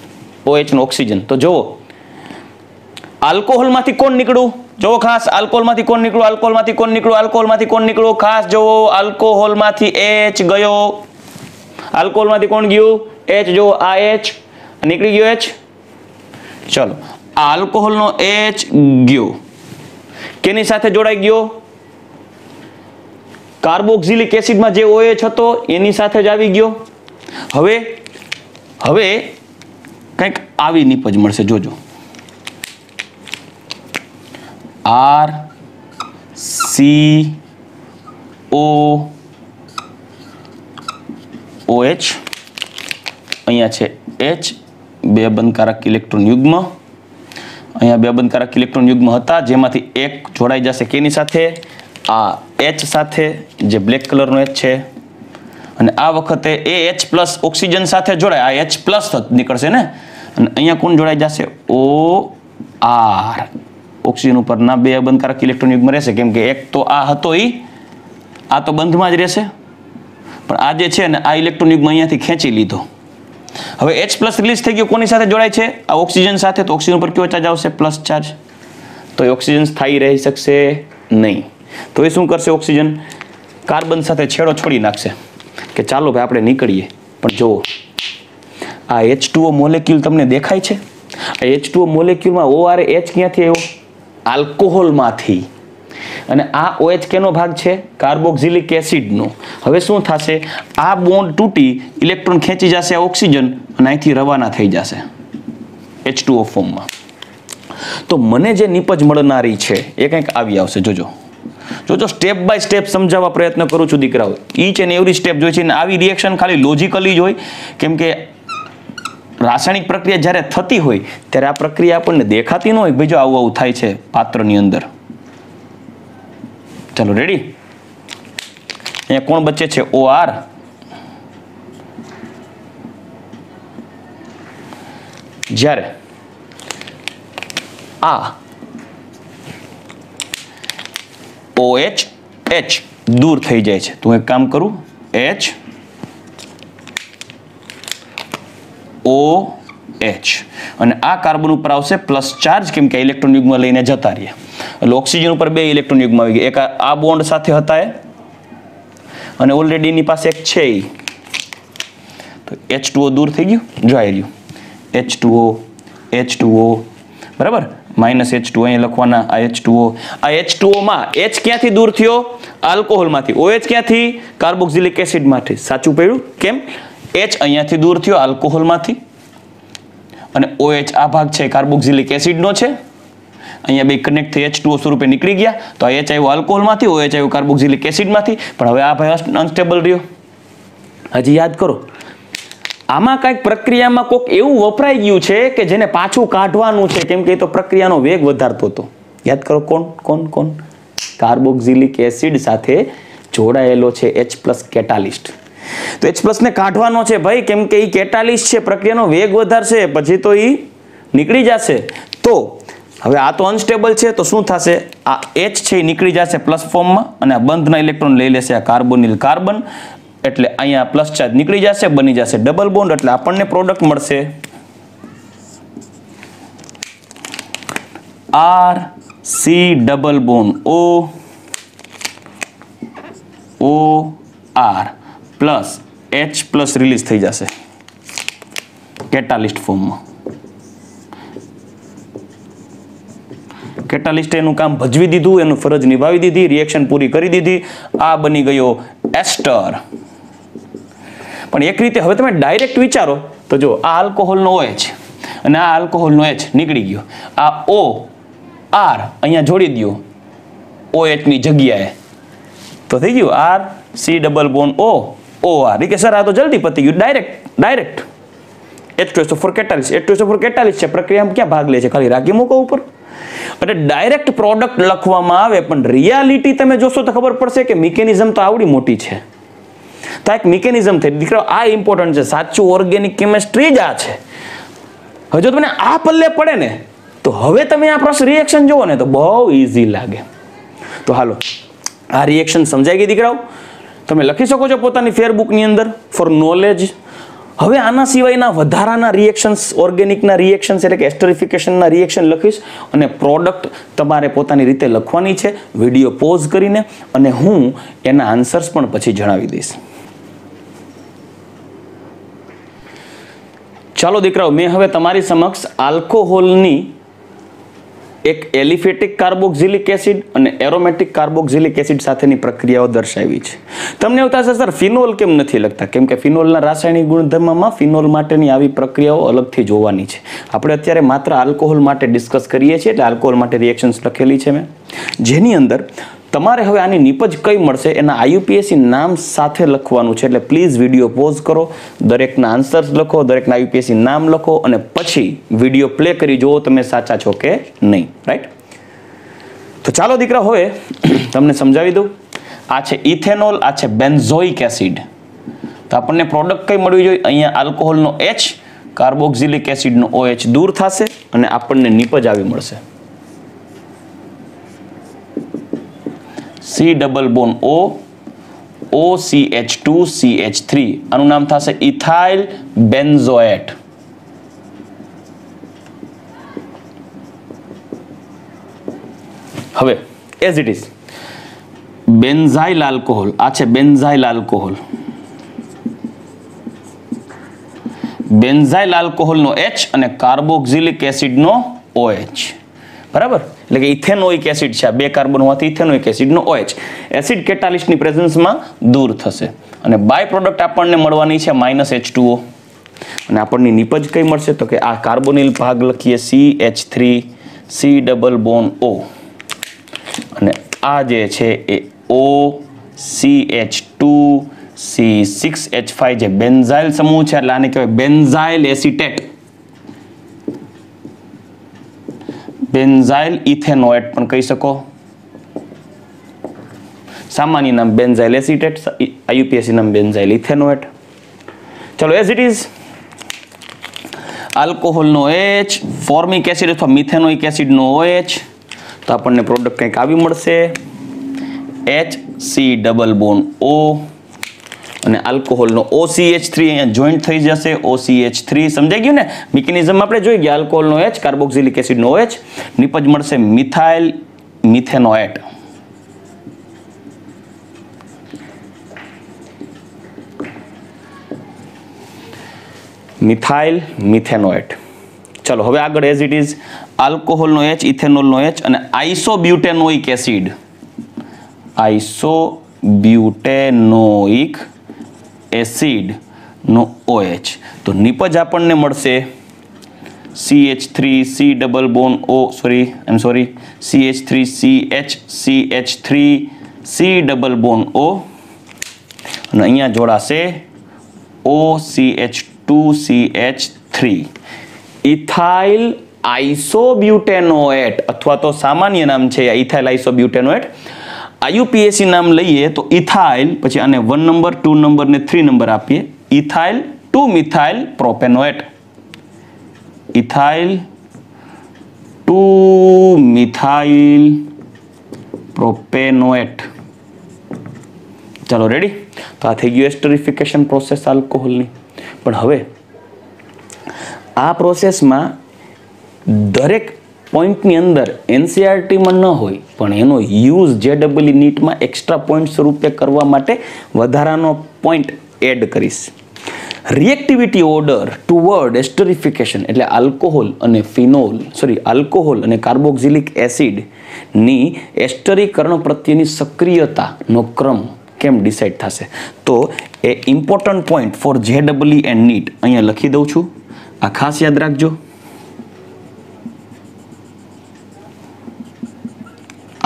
OH નો ઓક્સિજન. તો જુઓ, આલ્કોહોલમાંથી કોણ નીકળું જુઓ ખાસ, આલ્કોહોલમાંથી કોણ નીકળું આલ્કોહોલમાંથી કોણ નીકળ્યું? આલ્કોહોલમાંથી કોણ નીકળું ખાસ જુઓ, આલ્કોહોલમાંથી H ગયો. આલ્કોહોલમાંથી કોણ ગયું? H, જુઓ, આ H નીકળી ગયો H. ચલો આ આલ્કોહોલનો H ગયો. કેની સાથે જોડાઈ ગયો? કાર્બોક્સિલિક એસિડમાં જે OH હતો, એની સાથે જ આવી ગયો. હવે હવે કંઈક આવી નિપજ મળશે, જોજો. R, C, O, O H. અહીંયા છે એચ. બે બંધકારક ઇલેક્ટ્રોન યુગ્મ. અહીંયા બે બંધકારક ઇલેક્ટ્રોન યુગ્મ હતા, જેમાંથી એક જોડાઈ જશે કેની સાથે? આ એચ સાથે, જે બ્લેક કલરનો એચ છે. અને આ વખતે એ એચ પ્લસ ઓક્સિજન સાથે જોડાય. આ એચ પ્લસ નીકળશે ને? અને અહીંયા કોણ જોડાઈ જશે? ઓ આર ઓક્સિજન ઉપરના બે બંધકારક ઇલેક્ટ્રોન યુગમાં રહેશે. કેમ કે એક તો આ હતો એ આ તો બંધમાં જ રહેશે. પણ આ જે છે ને, આ ઇલેક્ટ્રોન યુગમાં અહીંયાથી ખેંચી લીધો. હવે એચ પ્લસ રિલીઝ થઈ ગયો. કોની સાથે જોડાય છે? આ ઓક્સિજન સાથે. તો ઓક્સિજન પર કયો ચાર્જ આવશે? પ્લસ ચાર્જ તો એ ઓક્સિજન સ્થાયી રહી શકશે નહીં. તો એ શું કરશે ઓક્સિજન? કાર્બન સાથે છેડો છોડી નાખશે. કે ચાલો ભાઈ આપણે નીકળીએ. પણ જુઓ, આ એચ ટુઓ મોલેક્યુલ તમને દેખાય છે? આ એચ ટુઓ મોલેક્યુલમાં ઓ આર એચ ક્યાંથી આવ્યો? આલ્કોહોલમાંથી. અને આ OH કેનો ભાગ છે? કાર્બોક્સિલિક એસિડનો. હવે શું થશે? આ બોન્ડ તૂટી ઇલેક્ટ્રોન ખેંચી જશે આ ઓક્સિજન અને અહીંથી રવાના થઈ જશે. H2O ફોર્મમાં તો મને જે નીપજ મળનારી છે, એ કંઈક આવી આવશે. જોજો. જોજો સ્ટેપ બાય સ્ટેપ સમજાવવા પ્રયત્ન કરું છું દીકરાઓ, ઈચ એન્ડ એવરી સ્ટેપ જોઈ છે અને આવી રિએક્શન ખાલી લોજિકલી જ હોય. કેમ કે રાસાયણિક પ્રક્રિયા જ્યારે થતી હોય, ત્યારે આ પ્રક્રિયા આપણને દેખાતી ન હોય ભાઈ જો આવું આવું થાય છે પાત્રની અંદર. ચાલો રેડી અહીંયા કોણ બચે છે? ઓ આર જ્યારે આ ઓ એચ એચ દૂર થઈ જાય છે. તો હું એક કામ કરું. એચ ઓ એચ અને આ કાર્બન ઉપર આવશે પ્લસ ચાર્જ કેમ કે ઇલેક્ટ્રોન યુગમાં લઈને જતા રહીએ. એટલે ઓક્સિજન ઉપર બે ઇલેક્ટ્રોન યુગમાં આવી ગયા. એક આ- બોન્ડ સાથે હતા એ અને ઓલરેડી એની પાસે એક છે એ તો એચ દૂર થઈ ગયું જોઈ રહ્યું. એચ ટુઓ એચ ટુઓ બરાબર? માઇનસ એચ ટુ અહીંયા લખવાના, આ એચ ટુઓ આ એચ ટુઓમાં એચ ક્યાંથી દૂર થયો? આલ્કોહોલમાંથી. ઓએચ ક્યાંથી? કાર્બોક્સિલિક એસિડમાંથી. સાચું પડ્યું? કેમ? એચ અહીંયાથી દૂર થયો, આલ્કોહોલમાંથી. અને ઓએચ આ ભાગ છે કાર્બોક્સિલિક એસિડનો છે. અહીંયા બે કનેક્ટ થઈ H2O સ્વરૂપે નીકળી ગયા. તો આ એચ આવ્યું આલ્કોહોલમાંથી ઓએચ આવ્યું કાર્બોક્સિલિક એસિડમાંથી. પણ હવે આ ભાઈ અનસ્ટેબલ રહ્યો. હજી યાદ કરો આમાં કાંઈક પ્રક્રિયામાં કોક એવું વપરાઈ ગયું છે કે જેને પાછું કાઢવાનું છે, કેમ કે તો પ્રક્રિયાનો વેગ વધારતો હતો. યાદ કરો કોણ કોણ કોણ? કાર્બોક્સિલિક એસિડ સાથે જોડાયેલો છે એચ પ્લસ કેટાલિસ્ટ તો એચ પ્લસ ને કાઢવાનો છે ભાઈ, કેમ કે એ કેટાલિસ્ટ છે, પ્રક્રિયાનો વેગ વધારશે, પછી તો એ નીકળી જશે. તો હવે આ તો અનસ્ટેબલ છે, તો શું થશે? આ એચ છે એ નીકળી જશે પ્લસ ફોર્મમાં અને આ બંધના ઇલેક્ટ્રોન લઈ લેશે આ કાર્બોનિલ કાર્બન. એટલે અહીંયા પ્લસ ચાર્જ નીકળી જશે, બની જશે ડબલ બોન્ડ એટલે આપણને પ્રોડક્ટ મળશે R C double bond O O R plus H plus release થઈ જશે કેટાલિસ્ટ ફોર્મમાં કેટાલિસ્ટ એનું કામ ભજવી દીધું, એનું ફરજ નિભાવી દીધી રિએક્શન પૂરી કરી દીધી, આ બની ગયો એસ્ટર. પણ એક રીતે હવે તમે ડાયરેક્ટ વિચારો તો જો આ આલ્કોહોલનો એચ અને આ આલ્કોહોલનો એચ નીકળી ગયો. આ ઓ આર અહીંયા જોડી દો ઓ એચની જગ્યાએ. તો થઈ ગયું R C double bond O O R કે સર? આ તો જલ્દી પતી ગયું. Direct direct H two four catalyst H two four catalyst છે. પ્રક્રિયામાં ક્યાં ભાગ લે છે? ખાલી રાખી મૂકો ઉપર. એટલે ડાયરેક્ટ પ્રોડક્ટ લખવામાં આવે, પણ રિયાલિટી તમે જોશો તો ખબર પડશે કે મિકેનિઝમ તો આવડી મોટી છે. તો એક મિકેનિઝમ થઈ. દીકરા આ ઇમ્પોર્ટન્ટ છે. સાચું ઓર્ગેનિક કેમેસ્ટ્રી જ આ છે. હવે જો તમને આ પલ્લે પડે ને, તો હવે તમે આ પ્રશ્ન રિએક્શન જુઓ ને, તો બહુ ઇઝી લાગે. તો હાલો, આ રિએક્શન સમજાઈ ગઈ દીકરાઓ? તમે લખી શકો છો પોતાની ફેરબુકની અંદર ફોર નોલેજ હવે આના સિવાયના વધારાના રિએક્શન્સ ઓર્ગેનિકના રિએક્શન્સ એટલે કે એસ્ટરિફિકેશનના રિએક્શન લખીશ અને પ્રોડક્ટ તમારે પોતાની રીતે લખવાની છે. વીડિયો પોઝ કરીને અને હું એના આન્સર્સ પણ પછી જણાવી દઈશ. ચાલો દીકરાઓ, મેં હવે તમારી સમક્ષ આલ્કોહોલની એક એલિફેટિક કાર્બોક્સિલિક એસિડ અને એરોમેટિક કાર્બોક્સિલિક એસિડ સાથેની પ્રક્રિયાઓ દર્શાવી છે. તમને એવું થશે, સર, ફિનોલ કેમ નથી લખતા કેમ કે ફિનોલના રાસાયણિક ગુણધર્મમાં ફિનોલ માટેની આવી પ્રક્રિયાઓ અલગથી જોવાની છે. આપણે અત્યારે માત્ર આલ્કોહોલ માટે ડિસ્કસ કરીએ છીએ, એટલે આલ્કોહોલ માટે રિએક્શન્સ લખેલી છે મેં. જેની અંદર તમારે હવે આની નીપજ કઈ મળશે એના આઈયુપીએસસી નામ સાથે લખવાનું છે. એટલે પ્લીઝ વીડિયો પોઝ કરો, દરેકના આન્સર્સ લખો, દરેકના આઈયુપીએસસી નામ લખો અને પછી વીડિયો પ્લે કરી જુઓ તમે સાચા છો કે નહીં. રાઈટ તો ચાલો દીકરા, હવે તમને સમજાવી દઉં. આ છે ઇથેનોલ, આ છે બેન્ઝોઇક એસિડ. તો આપણને પ્રોડક્ટ કઈ મળવી જોઈએ? અહીંયા આલ્કોહોલનો એચ કાર્બોક્સિલિક એસિડનો ઓએચ દૂર થશે અને આપણને નીપજ આવી મળશે. C double bond O O C H two C H three આનું નામ થશે ઇથાઇલ બેન્ઝોએટ. હવે as it is benzyl alcohol. આ છે બેન્ઝાઇલ આલ્કોહોલ. બેન્ઝાઇલ આલ્કોહોલનો H અને કાર્બોક્સિલિક એસિડનો OH બરાબર? એટલે કે ઇથેનોઇક એસિડ છે, આ બે કાર્બન હોવાથી ઇથેનોઇક એસિડનો OH એસિડ કેટાલિસ્ટની પ્રેઝન્સમાં દૂર થશે. અને બાય પ્રોડક્ટ આપણને મળવાની છે માઇનસ એચ અને આપણને નિપજ કઈ મળશે? તો કે આ કાર્બોનિલ ભાગ લખીએ C H three C double bond O અને આ જે છે એ O C H two C six H five જે બેન્ઝાઇલ સમૂહ છે, એટલે આને કહેવાય બેન્ઝાઇલ એસિટેટ બેન્ઝાઇલ ઇથેનોએટ પણ કહી શકો. સામાન્ય નામ બેન્ઝાઇલ એસિટેટ આયુપીએસસી નામ બેન્ઝાઇલ ઇથેનોએટ ચલો એઝ ઇટ ઇઝ આલ્કોહોલનો એચ ફોર્મિક એસિડ અથવા મિથેનોઇક એસિડનો ઓએચ તો આપણને પ્રોડક્ટ કંઈક આવી મળશે. H C double bond O અને આલ્કોહોલનો OCH3 અહીંયા જોઈન્ટ થઈ જશે. OCH3 સમજાઈ ગયું ને? મિકેનિઝમ આપણે જોઈ ગયા, આલ્કોહોલનો એચ કાર્બોક્સિલિક એસિડનો એચ નિપજ મળશે મિથાઇલ મિથેનોએટ મિથાઇલ મિથેનોએટ ચલો, હવે આગળ એઝ ઇટ ઇઝ આલ્કોહોલનો એચ ઇથેનોલનો એચ અને આઇસોબ્યુટેનોઇક એસિડ. આઇસોબ્યુટેનોઇક એસિડનો ઓએચ. તો નિપજ આપણને મળશે. C H three C double bond O sorry I am sorry C H three C H C H three C double bond O અને અહીંયા જોડાશે O C H two C H three ethyl isobutanoate, અથવા તો સામાન્ય નામ છે ethyl આઇસોબ્યુટેનોએટ. આયુપીએસસી નામ લઈએ તો ઇથાઇલ, પછી આને વન નંબર, ટુ નંબર ને થ્રી નંબર આપીએ. Ethyl two methyl propanoate. Ethyl two methyl propanoate. ચાલો રેડી તો આ થઈ ગયું એસ્ટરિફિકેશન પ્રોસેસ આલ્કોહોલની. પણ હવે, આ પ્રોસેસમાં દરેક પોઈન્ટની અંદર એનસીઆરટીમાં ન હોય, પણ એનો યુઝ જે ડબલઈ નીટમાં એક્સ્ટ્રા પોઈન્ટ સ્વરૂપે કરવા માટે વધારાનો પોઈન્ટ એડ કરીશ. રિએક્ટિવિટી ઓર્ડર ટુવર્ડ એસ્ટરિફિકેશન એટલે આલ્કોહોલ અને ફિનોલ સોરી આલ્કોહોલ અને કાર્બોક્સિલિક એસિડની એસ્ટરીકરણ પ્રત્યેની સક્રિયતાનો ક્રમ કેમ ડિસાઇડ થશે? તો એ important point for J double E and NEET અહીંયા લખી દઉં છું. આ ખાસ યાદ રાખજો.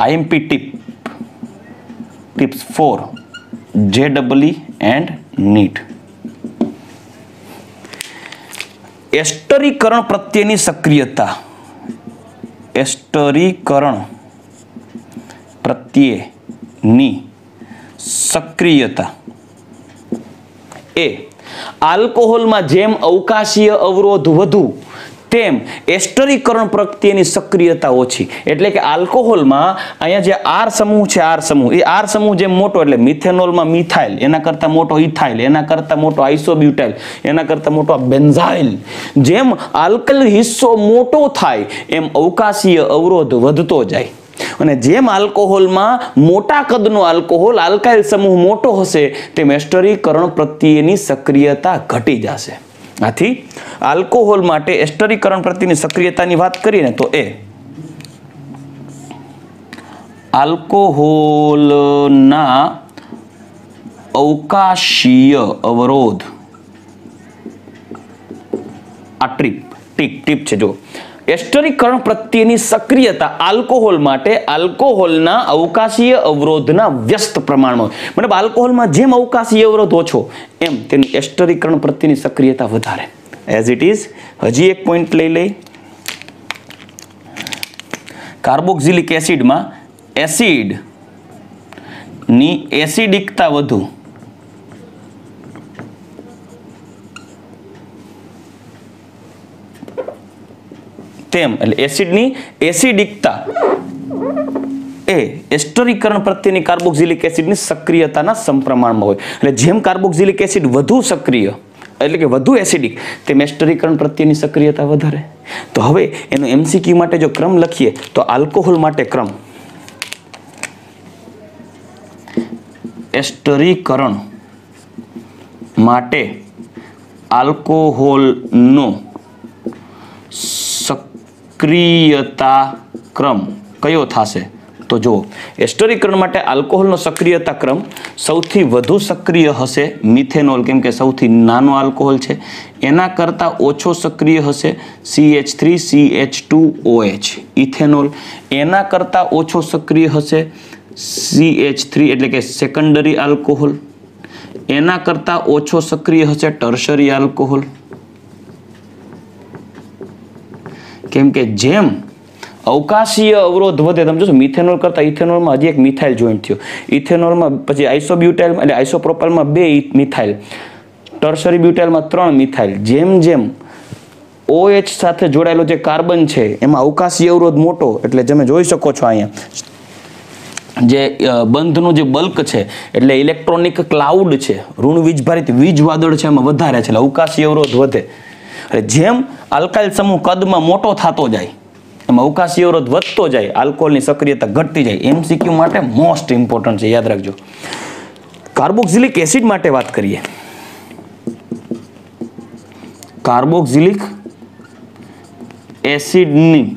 IMP tip tips for J double E and NEET એસ્ટરીકરણ પ્રત્યેની સક્રિયતા એસ્ટરીકરણ પ્રત્યેની સક્રિયતા એ આલ્કોહોલમાં જેમ અવકાશીય અવરોધ વધુ તેમ એસ્ટરીકરણ પ્રત્યેની સક્રિયતા ઓછી. એટલે કે આલ્કોહોલમાં અહીંયા જે આર સમૂહ છે, આર સમૂહ, એ આર સમૂહ જેમ મોટો એટલે મિથેનોલમાં મિથાઇલ, એના કરતાં મોટો ઇથાઇલ, એના કરતાં મોટો આઇસોબ્યુટાઇલ, એના કરતાં મોટો બેન્ઝાઇલ. જેમ આલ્કલ હિસ્સો મોટો થાય, એમ અવકાશીય અવરોધ વધતો જાય. અને જેમ આલ્કોહોલમાં મોટા કદનો આલ્કોહોલ, આલ્કાઇલ સમૂહ મોટો હશે, તેમ એસ્ટરીકરણ પ્રત્યેની સક્રિયતા ઘટી જશે. આથી આલ્કોહોલ માટે એસ્ટરીકરણ પ્રત્યેની સક્રિયતાની વાત કરીએ ને તો એ આલ્કોહોલના અવકાશીય અવરોધ. આ ટ્રીપ ટીક ટીપ છે જો એસ્ટરીકરણ પ્રત્યેની સક્રિયતા આલ્કોહોલ માટે આલ્કોહોલના અવકાશીય અવરોધના વ્યસ્ત પ્રમાણમાં મતલબ આલ્કોહોલમાં જેમ અવકાશીય અવરોધ ઓછો, એમ તેની એસ્ટરીકરણ પ્રત્યેની સક્રિયતા વધારે. એઝ ઇટ ઇઝ હજી એક પોઈન્ટ લઈ લઈ. કાર્બોક્સિલિક એસિડમાં એસિડની એસિડિકતા વધુ. તેમ એટલે એસિડની એસિડિકતા એ એસ્ટરીકરણ પ્રત્યેની કાર્બોક્સિલિક એસિડની સક્રિયતાના સમપ્રમાણમાં હોય. એટલે જેમ કાર્બોક્સિલિક એસિડ વધુ સક્રિય, એટલે કે વધુ એસિડિક તેમ એસ્ટરીકરણ પ્રત્યેની સક્રિયતા વધારે. તો હવે એનો એમસીક્યુ માટે જો ક્રમ લખીએ, તો આલ્કોહોલ માટે ક્રમ. એસ્ટરીકરણ માટે આલ્કોહોલનો સક્રિયતા ક્રમ કયો થશે? તો જુઓ, એસ્ટરીકરણ માટે આલ્કોહોલનો સક્રિયતા ક્રમ સૌથી વધુ સક્રિય હશે મિથેનોલ, કેમ કે સૌથી નાનો આલ્કોહોલ છે. એના કરતાં ઓછો સક્રિય હશે C H three C H two OH ethanol. એના કરતાં ઓછો સક્રિય હશે સી એચ થ્રી એટલે કે સેકન્ડરી આલ્કોહોલ. એના કરતાં ઓછો સક્રિય હશે ટર્શરી આલ્કોહોલ. કેમ કે જેમ અવકાશીય અવરોધ વધે, તમે જોશો મિથેનોલ કરતાં ઇથેનોલમાં હજી એક મિથાઇલ જોઈન્ટ થયો. ઇથેનોલમાં પછી આઇસોબ્યુટાઇલ એટલે આઇસોપ્રોપાઇલમાં બે મિથાઇલ ટર્સરી બ્યુટાઇલમાં ત્રણ મિથાઇલ જેમ જેમ ઓએચ સાથે જોડાયેલો જે કાર્બન છે, એમાં અવકાશીય અવરોધ મોટો, એટલે તમે જોઈ શકો છો અહીંયા. જે બંધનું જે બલ્ક છે, એટલે ઇલેક્ટ્રોનિક ક્લાઉડ છે ઋણ વીજભારિત વીજ વાદળ છે, એમાં વધારે છે, એટલે અવકાશી અવરોધ વધે. એટલે જેમ આલ્કાઇલ સમૂહ કદમાં મોટો થતો જાય, એમાં અવકાશી અવરોધ વધતો જાય, આલ્કોહોલની સક્રિયતા ઘટતી જાય એમસીક્યુ માટે મોસ્ટ ઇમ્પોર્ટન્ટ છે, યાદ રાખજો. કાર્બોક્સિલિક એસિડ માટે વાત કરીએ. કાર્બોક્સિલિક એસિડની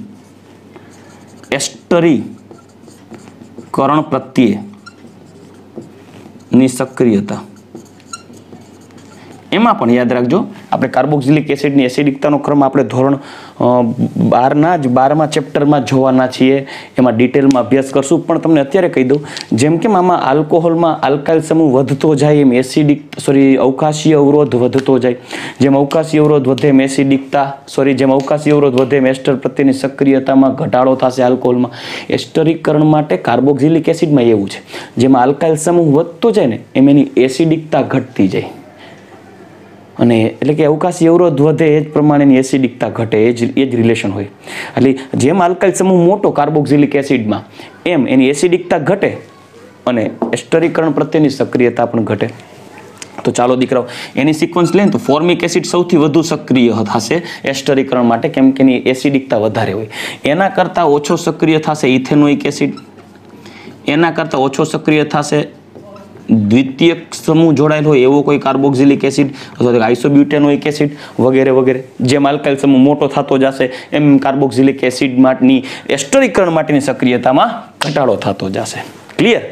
એસ્ટરીકરણ પ્રત્યે ની સક્રિયતા. એમાં પણ યાદ રાખજો. આપણે કાર્બોક્સિલિક એસિડની એસિડિકતાનો ક્રમ આપણે ધોરણ બારના જ, બારમા ચેપ્ટરમાં જોવાના છીએ. એમાં ડિટેલમાં અભ્યાસ કરશું. પણ તમને અત્યારે કહી દઉં, જેમ કે આમાં આલ્કોહોલમાં આલ્કાઇલ સમૂહ વધતો જાય, એમ એસિડિક સોરી અવકાશીય અવરોધ વધતો જાય. જેમ અવકાશીય અવરોધ વધે એમ એસિડિકતા સોરી જેમ અવકાશીય અવરોધ વધે એમ એસ્ટર પ્રત્યેની સક્રિયતામાં ઘટાડો થશે આલ્કોહોલમાં. એસ્ટરીકરણ માટે કાર્બોક્સિલિક એસિડમાં એવું છે. જેમાં આલ્કાઇલ સમૂહ વધતો જાય ને, એમ એની એસિડિકતા ઘટતી જાય. અને એટલે કે અવકાશી અવરોધ વધે એ જ પ્રમાણેની એસિડિકતા ઘટે, એ જ એ જ રિલેશન હોય. એટલે જેમ આલ્કાઇલ સમૂહ મોટો કાર્બોક્સિલિક એસિડમાં એમ એની એસિડિકતા ઘટે અને એસ્ટરીકરણ પ્રત્યેની સક્રિયતા પણ ઘટે. તો ચાલો દીકરાઓ, એની સિક્વન્સ લઈને તો ફોર્મિક એસિડ સૌથી વધુ સક્રિય થશે એસ્ટરીકરણ માટે, કેમ કે એની એસિડિકતા વધારે હોય. એના કરતાં ઓછો સક્રિય થશે ઇથેનોઇક એસિડ એના કરતાં ઓછો સક્રિય થશે દ્વિતીય સમૂહ જોડાયેલ હોય એવો કોઈ કાર્બોક્સિલિક એસિડ અથવા તો આઇસોબ્યુટેનોઇક એસિડ વગેરે વગેરે, જેમ આલ્કાઇલ સમૂહ મોટો થતો જશે, એમ કાર્બોક્સિલિક એસિડ માટેની, એસ્ટરીકરણ માટેની સક્રિયતામાં ઘટાડો થતો જશે. Clear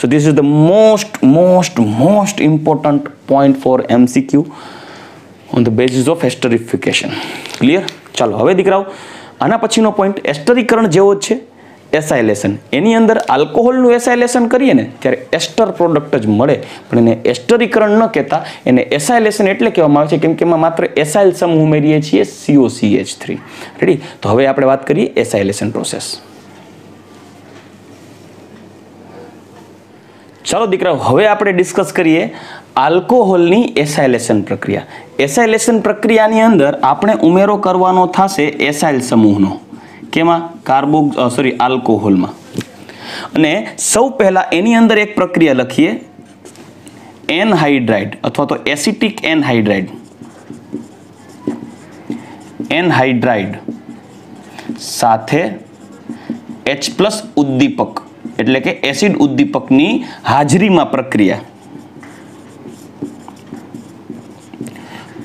so this is the most most most important point for MCQ on the basis of esterification clear ચાલો, હવે દીકરાઓ, આના પછીનો પોઈન્ટ એસ્ટરીકરણ જેવો જ છે. એસાઇલેશન એની અંદર આલ્કોહોલનું એસાઇલેશન કરીએ ને, ત્યારે એસ્ટર પ્રોડક્ટ જ મળે. પણ એને એસ્ટરીકરણ ન કહેતા, એને એસાઇલેશન એટલે કહેવામાં આવે છે, કેમ કે એમાં માત્ર એસાઇલ સમ ઉમેરીએ છીએ સીઓસીએચ થ્રી રેડી તો હવે આપણે વાત કરીએ એસાઇલેશન પ્રોસેસ ચાલો દીકરાઓ, હવે આપણે ડિસ્કસ કરીએ આલ્કોહોલની એસાઇલેશન પ્રક્રિયા. એસાઇલેશન પ્રક્રિયાની અંદર આપણે ઉમેરો કરવાનો થશે એસાઇલ સમૂહનો. કેમાં? કાર્બો સોરી આલ્કોહોલમાં અને સૌ પહેલા એની અંદર એક પ્રક્રિયા લખીએ. એનહાઇડ્રાઇડ અથવા તો એસિટિક એનહાઇડ્રાઇડ. એનહાઇડ્રાઇડ સાથે એચ પ્લસ ઉદ્દીપક, એટલે કે એસિડ ઉદ્દીપકની હાજરીમાં પ્રક્રિયા.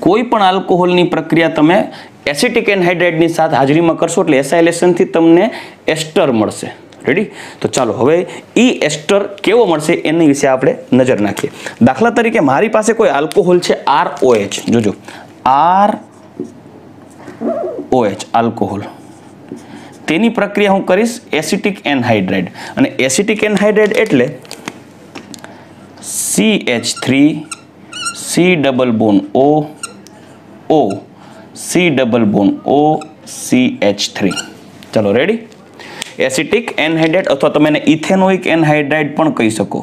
કોઈ પણ આલ્કોહોલની પ્રક્રિયા તમે એસિટિક એનહાઇડ્રેટની સાથે હાજરીમાં કરશો એટલે એસાઇલેશનથી તમને એસ્ટર મળશે. રેડી તો ચાલો, હવે એ એસ્ટર કેવો મળશે એની વિશે આપણે નજર નાખીએ. દાખલા તરીકે મારી પાસે કોઈ આલ્કોહોલ છે આર ઓએચ જોજો. R OH alcohol. તેની પ્રક્રિયા હું કરીશ એસિટિક એનહાઇડ્રેટ. અને એસિટિક એનહાઇડ્રેટ એટલે C H three C double bond O O C double bond O C H three ચલો રેડી એસિટિક એનહાઇડ્રેટ અથવા તમે એને ઇથેનોઇક એનહાઇડ્રાઇડ પણ કહી શકો.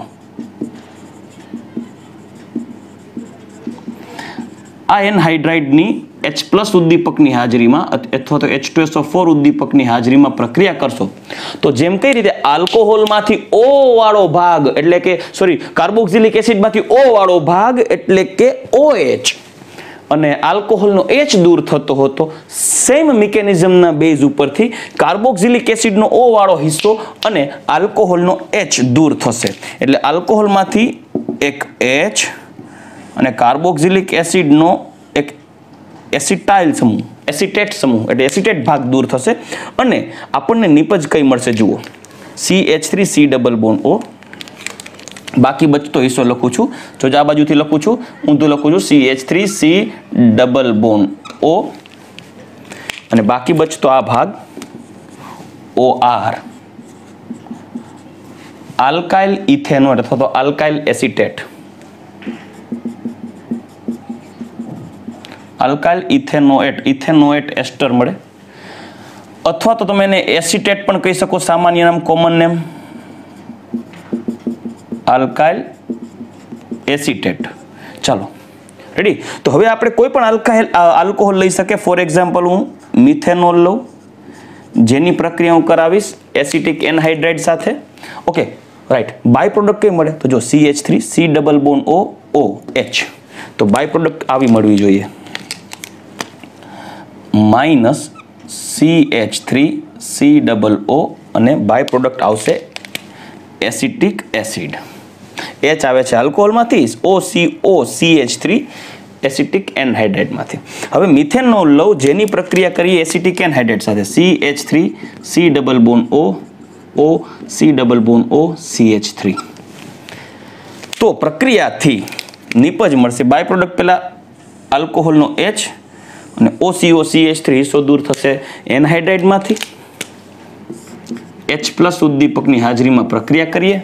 આ એનહાઇડ્રાઇડની એચ પ્લસ ઉદ્દીપકની હાજરીમાં અથવા તો એચ ટુ એસ ફોર ઉદ્દીપકની હાજરીમાં પ્રક્રિયા કરશો. તો જેમ કઈ રીતે આલ્કોહોલમાંથી ઓ વાળો ભાગ એટલે કે સોરી કાર્બોક્સિલિક એસિડમાંથી ઓ વાળો ભાગ એટલે કે OH અને આલ્કોહોલનો એચ દૂર થતો હતો. સેમ મિકેનિઝમના બેઝ ઉપરથી કાર્બોક્સિલિક એસિડનો ઓ વાળો હિસ્સો અને આલ્કોહોલનો એચ દૂર થશે. એટલે આલ્કોહોલમાંથી એક એચ અને કાર્બોક્સિલિક એસિડનો એક એસિટાઇલ સમૂહ એસિટેટ સમૂહ, એટલે એસિટેટ ભાગ દૂર થશે. અને આપણને નિપજ કઈ મળશે જુઓ. C H three C double bond O બાકી બચતો હિસ્સો લખું છું. જો આ બાજુથી લખું છું, ઊંધું લખું છું C H three C double bond O અને બાકી બચતો આ ભાગ ઓ આર આલ્કાઇલ ઇથેનોટ અથવા તો alkyl acetate alkyl ethanoate ethanoate ester મળે. અથવા તો તમે એને એસિટેટ પણ કહી શકો, સામાન્ય નામ કોમન નેમ આલ્કાઇલ એસિટેટ ચાલો. રેડી તો હવે આપણે કોઈ પણ આલ્કાઇલ આલ્કોહોલ લઈ શકે. ફોર એક્ઝામ્પલ હું મિથેનોલ લઉં. જેની પ્રક્રિયા હું કરાવીશ એસિટિક એનહાઇડ્રાઇડ સાથે. ઓકે રાઈટ બાય પ્રોડક્ટ કઈ મળે? તો જો C H three C double bond O O H તો બાય પ્રોડક્ટ આવી મળવી જોઈએ. Minus C H three C double O અને બાય પ્રોડક્ટ આવશે એસિટિક એસિડ એચ આવે છે આલ્કોહોલમાંથી O C O C H three acetic એનહાઇડ્રેટમાંથી હવે મિથેનનો લઉં જેની પ્રક્રિયા કરીએ એસિટિક એનહાઇડ્રેટ સાથે. C H three C double bond O O C double bond O C H three તો પ્રક્રિયાથી નિપજ મળશે. બાય પ્રોડક્ટ પહેલાં આલ્કોહોલનો એચ અને ઓસીઓ એચ થ્રી હિસ્સો દૂર થશે? એનહાઇડ્રેટમાંથી એચ પ્લસ ઉદ્દીપકની હાજરીમાં પ્રક્રિયા કરીએ.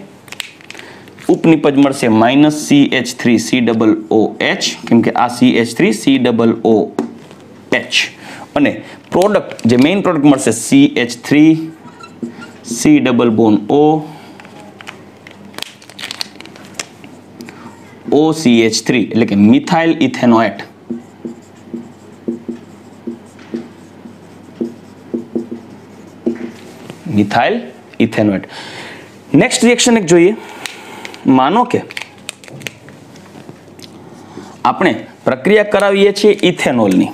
ઉપનિપજ મળશે minus C H three C double O H કેમ કે આ C H three C double O H અને પ્રોડક્ટ જે મેઇન પ્રોડક્ટ મળશે C H three C double bond O OCH3 એટલે કે methyl ethanoate methyl ethanoate next reaction એક જોઈએ માનો કે આપણે પ્રક્રિયા કરાવીએ છીએ ઇથેનોલની.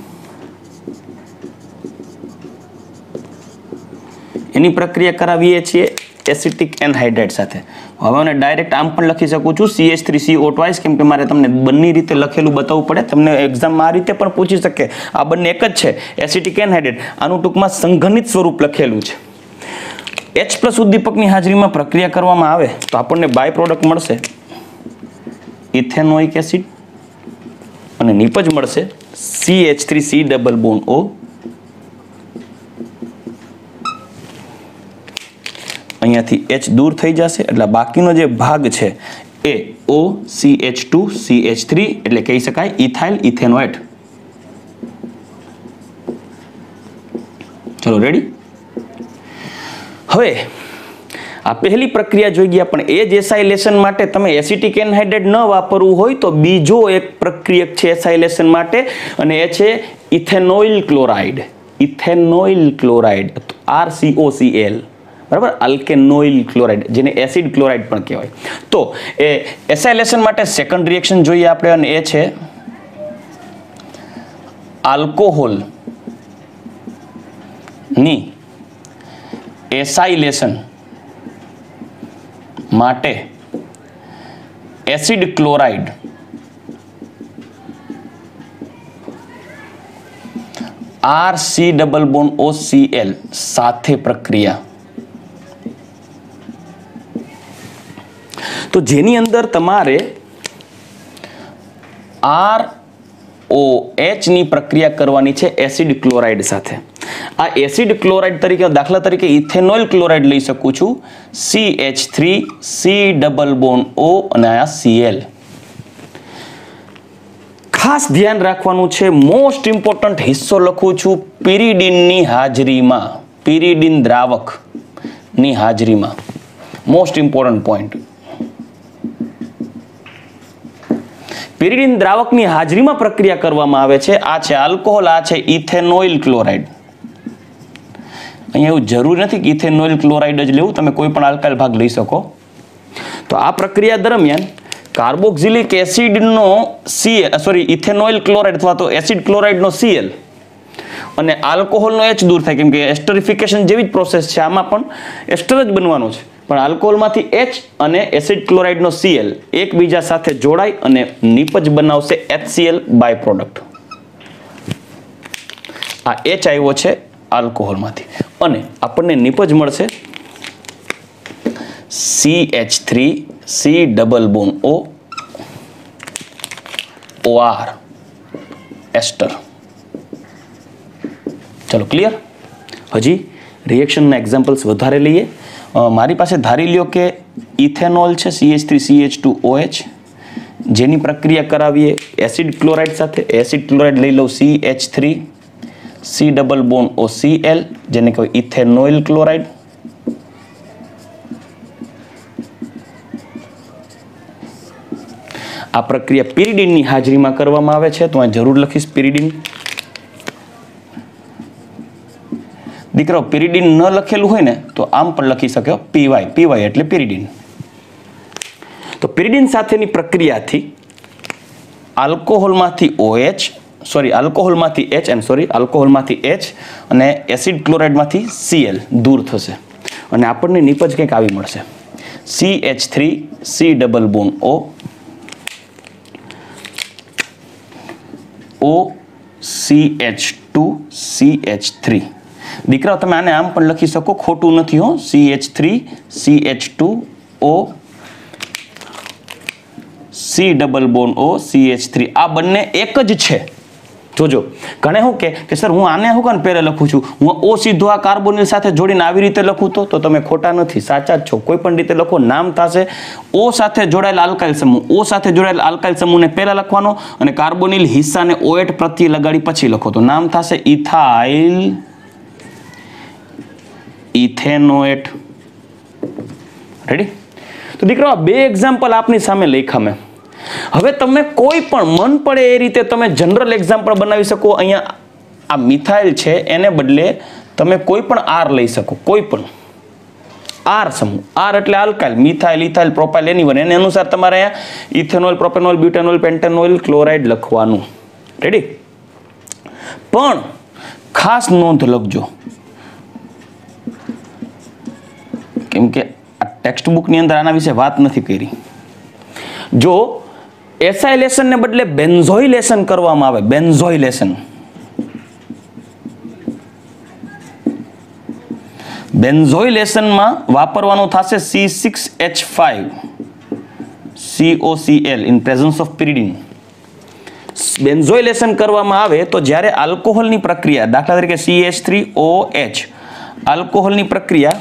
એની પ્રક્રિયા કરાવીએ છીએ એસિટિક એનહાઇડ્રેટ સાથે. હવે હું ડાયરેક્ટ આમ પણ લખી શકું છું C H three C O twice કેમ કે મારે તમને બંને રીતે લખેલું બતાવવું પડે. તમને એક્ઝામમાં આ રીતે પણ પૂછી શકે. આ બંને એક જ છે, એસિટિક એનહાઇડ્રેટ. આનું ટૂંકમાં સંઘનિત સ્વરૂપ લખેલું છે. એચ પ્લસ ઉદ્દીપકની હાજરીમાં પ્રક્રિયા કરવામાં આવે તો આપણને બાય પ્રોડક્ટ મળશે. ઇથેનોઇક એસિડ અને નીપજ મળશે C H three C double bond O અહીંયાથી એચ દૂર થઈ જશે, એટલે બાકીનો જે ભાગ છે એ O C H two C H three એટલે કહી શકાય ઇથાઇલ ઇથેનોએટ ચલો રેડી હવે, આ પહેલી પ્રક્રિયા જોઈ ગયા, પણ એ જ એસાઇલેશન માટે તમે એસિટિક એનહાઇડ્રેટ ન વાપરવું હોય તો બીજો એક પ્રક્રિયક છે એસાઇલેશન માટે, અને એ છે ethanoyl chloride. Ethanoyl chloride RCOCl બરાબર? આલ્કેનોઇલ ક્લોરાઇડ, જેને એસિડ ક્લોરાઇડ પણ કહેવાય. તો એ એસાઇલેશન માટે સેકન્ડ રિએક્શન જોઈએ આપણે, અને એ છે આલ્કોહોલની એસાઇલેશન માટે acid chloride R C double bond O C L સાથે પ્રક્રિયા. તો જેની અંદર તમારે આર ઓ એચની પ્રક્રિયા કરવાની છે એસિડ ક્લોરાઇડ સાથે. આ એસિડ ક્લોરાઇડ તરીકે, દાખલા તરીકે ઇથેનોઇલ ક્લોરાઇડ લઈ શકું છું. C H three C double bond O અને આ સીએલ ખાસ ધ્યાન રાખવાનું છે મોસ્ટ ઇમ્પોર્ટન્ટ હિસ્સો લખું છું પિરિડિનની હાજરીમાં. પિરિડિન દ્રાવકની હાજરીમાં. મોસ્ટ ઇમ્પોર્ટન્ટ પોઈન્ટ પિરિડિન દ્રાવકની હાજરીમાં પ્રક્રિયા કરવામાં આવે છે. આ છે આલ્કોહોલ, આ છે ઇથેનોઇલ ક્લોરાઇડ. અહીંયા એવું જરૂરી નથી કે ઇથેનોઇલ ક્લોરાઇડ જ લેવું, તમે કોઈ પણ આલ્કાઇલ ભાગ લઈ શકો. તો આ પ્રક્રિયા દરમિયાન કાર્બોક્સિલિક એસિડનો સી સોરી ઇથેનોઇલ ક્લોરાઇડ અથવા તો એસિડ ક્લોરાઇડનો સીએલ અને આલ્કોહોલનો એચ દૂર થાય, કેમ કે એસ્ટરિફિકેશન જેવી જ પ્રોસેસ છે આમાં પણ. એસ્ટર જ બનવાનો છે. પણ આલ્કોહોલમાંથી એચ અને એસિડ ક્લોરાઇડનો સીએલ એકબીજા સાથે જોડાય અને નિપજ બનાવશે એચસીએલ બાય પ્રોડક્ટ આ એચ આવ્યો છે આલ્કોહોલમાંથી. અને આપણને નિપજ મળશે C H three C double bond O O R ester. ચલો ક્લિયર હજી રિએક્શનના એક્ઝામ્પલ્સ વધારે લઈએ. મારી પાસે ધારી લ્યો કે ઇથેનોલ છે CH three CH two OH જેની પ્રક્રિયા કરાવીએ એસિડ ક્લોરાઇડ સાથે. એસિડ ક્લોરાઇડ લઈ લઉં C H three C double bond O C L જેને કહેવાય ઇથેનોઇલ ક્લોરાઇડ. આ પ્રક્રિયા પિરિડિનની હાજરીમાં કરવામાં આવે છે, તો અહીં જરૂર લખીશ પિરિડિન. દીકરો પિરિડિન ન લખેલું હોય ને, તો આમ પણ લખી શક્યો પીવાય પીવાય એટલે પિરિડિન. તો પિરિડિન સાથેની પ્રક્રિયાથી આલ્કોહોલમાંથી ઓએચ સોરી આલ્કોહોલમાંથી એચ એન્ડ સોરી આલ્કોહોલમાંથી એચ અને એસિડ ક્લોરાઇડમાંથી સીએલ દૂર થશે. અને આપણને નીપજ કંઈક આવી મળશે. C H three C double bond O O C H two C H three દીકરાઓ તમે આને આમ પણ લખી શકો, ખોટું નથી હો. C H three C H two O C double bond O C H three આ બંને એક જ છે. જોજો. ઘણે શું કે સર, હું આને શું કાને પહેરે લખું છું? હું ઓ સીધો આ કાર્બોનિલ સાથે જોડીને આવી રીતે લખું તો? તો તમે ખોટા નથી. સાચા જ છો. કોઈ પણ રીતે લખો, નામ થશે. ઓ સાથે જોડાયેલા આલ્કાઇલ સમૂહ. ઓ સાથે જોડાયેલા આલ્કાઇલ સમૂહને પહેલાં લખવાનો અને કાર્બોનિલ હિસ્સાને ઓએટ પ્રત્યે લગાડી પછી લખો. તો નામ થશે ઇથાઇલ ઇથેનોએટ. રેડી તો દીકરો બે એક્ઝામ્પલ આપની સામે લખ્યા મેં હવે તમે કોઈ પણ મન પડે એ રીતે તમે જનરલ એક્ઝામ્પલ બનાવી શકો. અહીંયા આ મિથાઇલ છે, એને બદલે તમે કોઈ પણ આર લઈ શકો, કોઈ પણ. આર સમૂહ. આર એટલે alkyl methyl ethyl propyl any one એને અનુસાર તમારે અહીંયા ethanol propanol butanol pentanol chloride લખવાનું. રેડી પણ ખાસ નોંધ લખજો. કેમ કે આ ટેક્સ્ટ બુકની અંદર આના વિશે વાત નથી કરી. જો એસાઇલેશનને બદલે બેન્ઝોઇલેશન કરવામાં આવે બેન્ઝોઇલેશન બેન્ઝોઇલેશનમાં વાપરવાનું થશે C six H five COCl in presence of pyridine benzoylation કરવામાં આવે તો જ્યારે આલ્કોહોલની પ્રક્રિયા, દાખલા તરીકે C H three O H આલ્કોહોલની પ્રક્રિયા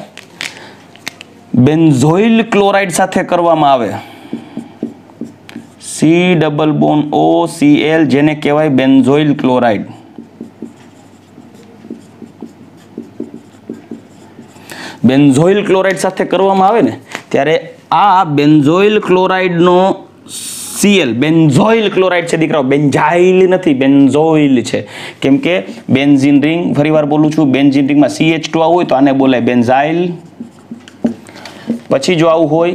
બેન્ઝોઇલ ક્લોરાઇડ સાથે કરવામાં આવે. C double bond O C L જેને કહેવાય બેન્ઝોઇલ ક્લોરાઇડ. બેન્ઝોઇલ ક્લોરાઇડ સાથે કરવામાં આવે ને, ત્યારે આ બેન્ઝોઇલ ક્લોરાઇડનો સીએલ, બેન્ઝોઇલ ક્લોરાઇડ છે દીકરાઓ, બેન્ઝાઇલ નથી, બેન્ઝોઇલ છે. કેમ કે બેન્ઝિન રિંગ, ફરીવાર બોલું છું, બેન્ઝિન રિંગમાં સી એચ ટુ આવું હોય તો આને બોલાય બેન્ઝાઇલ. પછી જો આવું હોય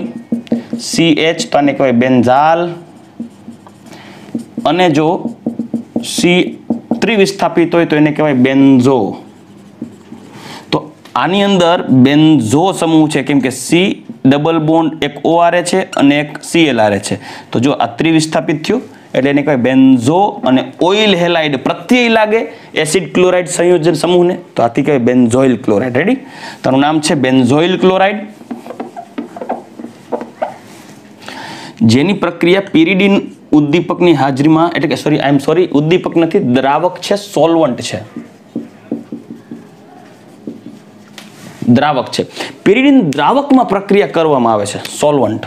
સી એચ તો આને કહેવાય બેન્ઝાલ. અને જો સી ત્રિવિસ્થાપિત હોય તો એને કહેવાય બેન્ઝો. તો આની અંદર બેન્ઝો સમૂહ છે, કેમ કે સી ડબલ બોન્ડ એક ઓ આરે છે અને એક સીએલઆરએ છે. તો જો આ ત્રિવિસ્થાપિત થયું, એટલે એને કહેવાય બેન્ઝો અને ઓઇલ હેલાઇડ. પ્રત્યય લાગે એસિડ ક્લોરાઇડ સંયોજન સમૂહને. તો આથી કહેવાય બેન્ઝોઇલ ક્લોરાઇડ. રેડી તારું નામ છે બેન્ઝોઇલ ક્લોરાઇડ. જેની પ્રક્રિયા પિરિડિન ઉદ્દીપકની હાજરીમાં, એટલે કે સોરી આઈ એમ સોરી ઉદ્દીપક નથી, દ્રાવક છે સોલ્વન્ટ છે. દ્રાવક છે. પિરિડિન દ્રાવકમાં પ્રક્રિયા કરવામાં આવે છે સોલ્વન્ટ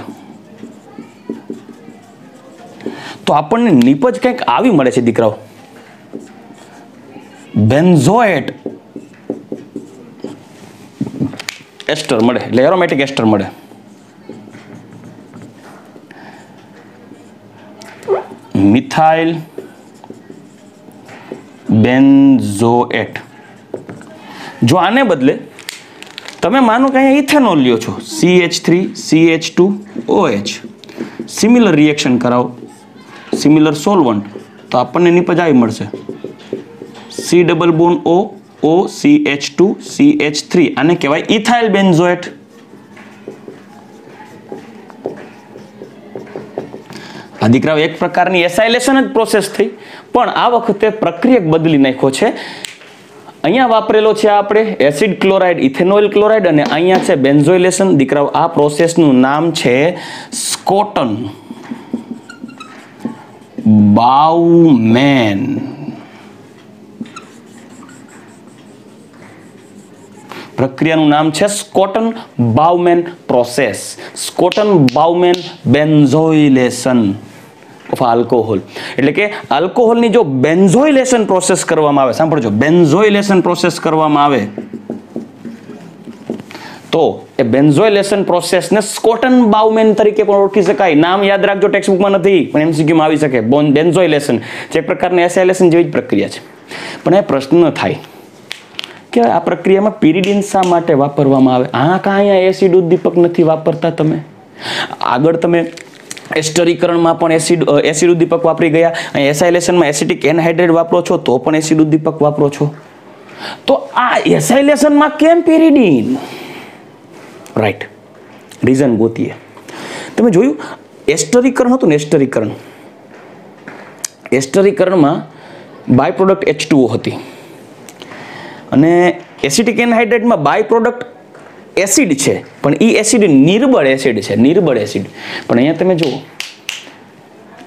તો આપણને નિપજ કંઈક આવી મળે છે, દીકરાઓ. બેન્ઝોએટ એસ્ટર મળે, એટલે એરોમેટિક એસ્ટર મળે. Methyl benzoate. જો આને બદલે તમે માનો કે અહીંયા ઇથેનોલ લ્યો છો. C H three C H two O H similar reaction કરાવો. સિમિલર સોલવન્ટ તો આપણને નિપજ આવી મળશે. C double bond O O C H two C H three આને કહેવાય ઇથાઇલ બેન્ઝોએટ. આ દીકરાઓ એક પ્રકારની એસાઇલેશન જ પ્રોસેસ થઈ. પણ આ વખતે પ્રક્રિયક બદલી નાખ્યો છે. અહીંયા વાપરેલો છે આપણે એસિડ ક્લોરાઇડ ઇથેનોઇલ ક્લોરાઇડ અને અહીંયા છે બેન્ઝોઇલેશન દીકરાઓ, આ પ્રોસેસનું નામ છે સ્કોટન બાઉમેન પ્રક્રિયાનું નામ છે Schotten Baumann process Schotten Baumann benzoylation of alcohol એટલે કે આલ્કોહોલની જો બેન્ઝોઇલેશન પ્રોસેસ કરવામાં આવે, સાંભળજો બેન્ઝોઇલેશન પ્રોસેસ કરવામાં આવે, તો એ બેન્ઝોઇલેશન પ્રોસેસને સ્કોટન બાઉમેન તરીકે પણ ઓળખી શકાય. નામ યાદ રાખજો ટેક્સ્ટ બુકમાં નથી, પણ એમસીક્યુમાં આવી શકે. બોન બેન્ઝોઇલેશન જે પ્રકારની એસાઇલેશન જેવી જ પ્રક્રિયા છે. પણ એ પ્રશ્ન થાય. કે આ પ્રક્રિયામાં પિરિડિન શા માટે વાપરવામાં આવે? આ કાં અહીંયા એસિડ ઉદ્દીપક નથી વાપરતા તમે? આગળ તમે એસ્ટરીકરણમાં પણ એસિડ એસિડ ઉદ્દીપક વાપરી ગયા. અહીં એસાઇલેશનમાં એસિટિક એનહાઇડ્રેટ વાપરો છો, તો પણ એસિડ ઉદ્દીપક વાપરો છો. તો આ એસાઇલેશનમાં કેમ પિરિડિન? Right reason ગોતીએ. તમે જોયું? એસ્ટરીકરણ હતું ને એસ્ટરીકરણ. એસ્ટરીકરણમાં બાય પ્રોડક્ટ એચ હતી. અને એસિટિક એનહાઇડ્રેટમાં બાય પ્રોડક્ટ એસિડ છે. પણ એ એસિડ નિર્બળ એસિડ છે, નિર્બળ એસિડ. પણ અહીંયા તમે જુઓ,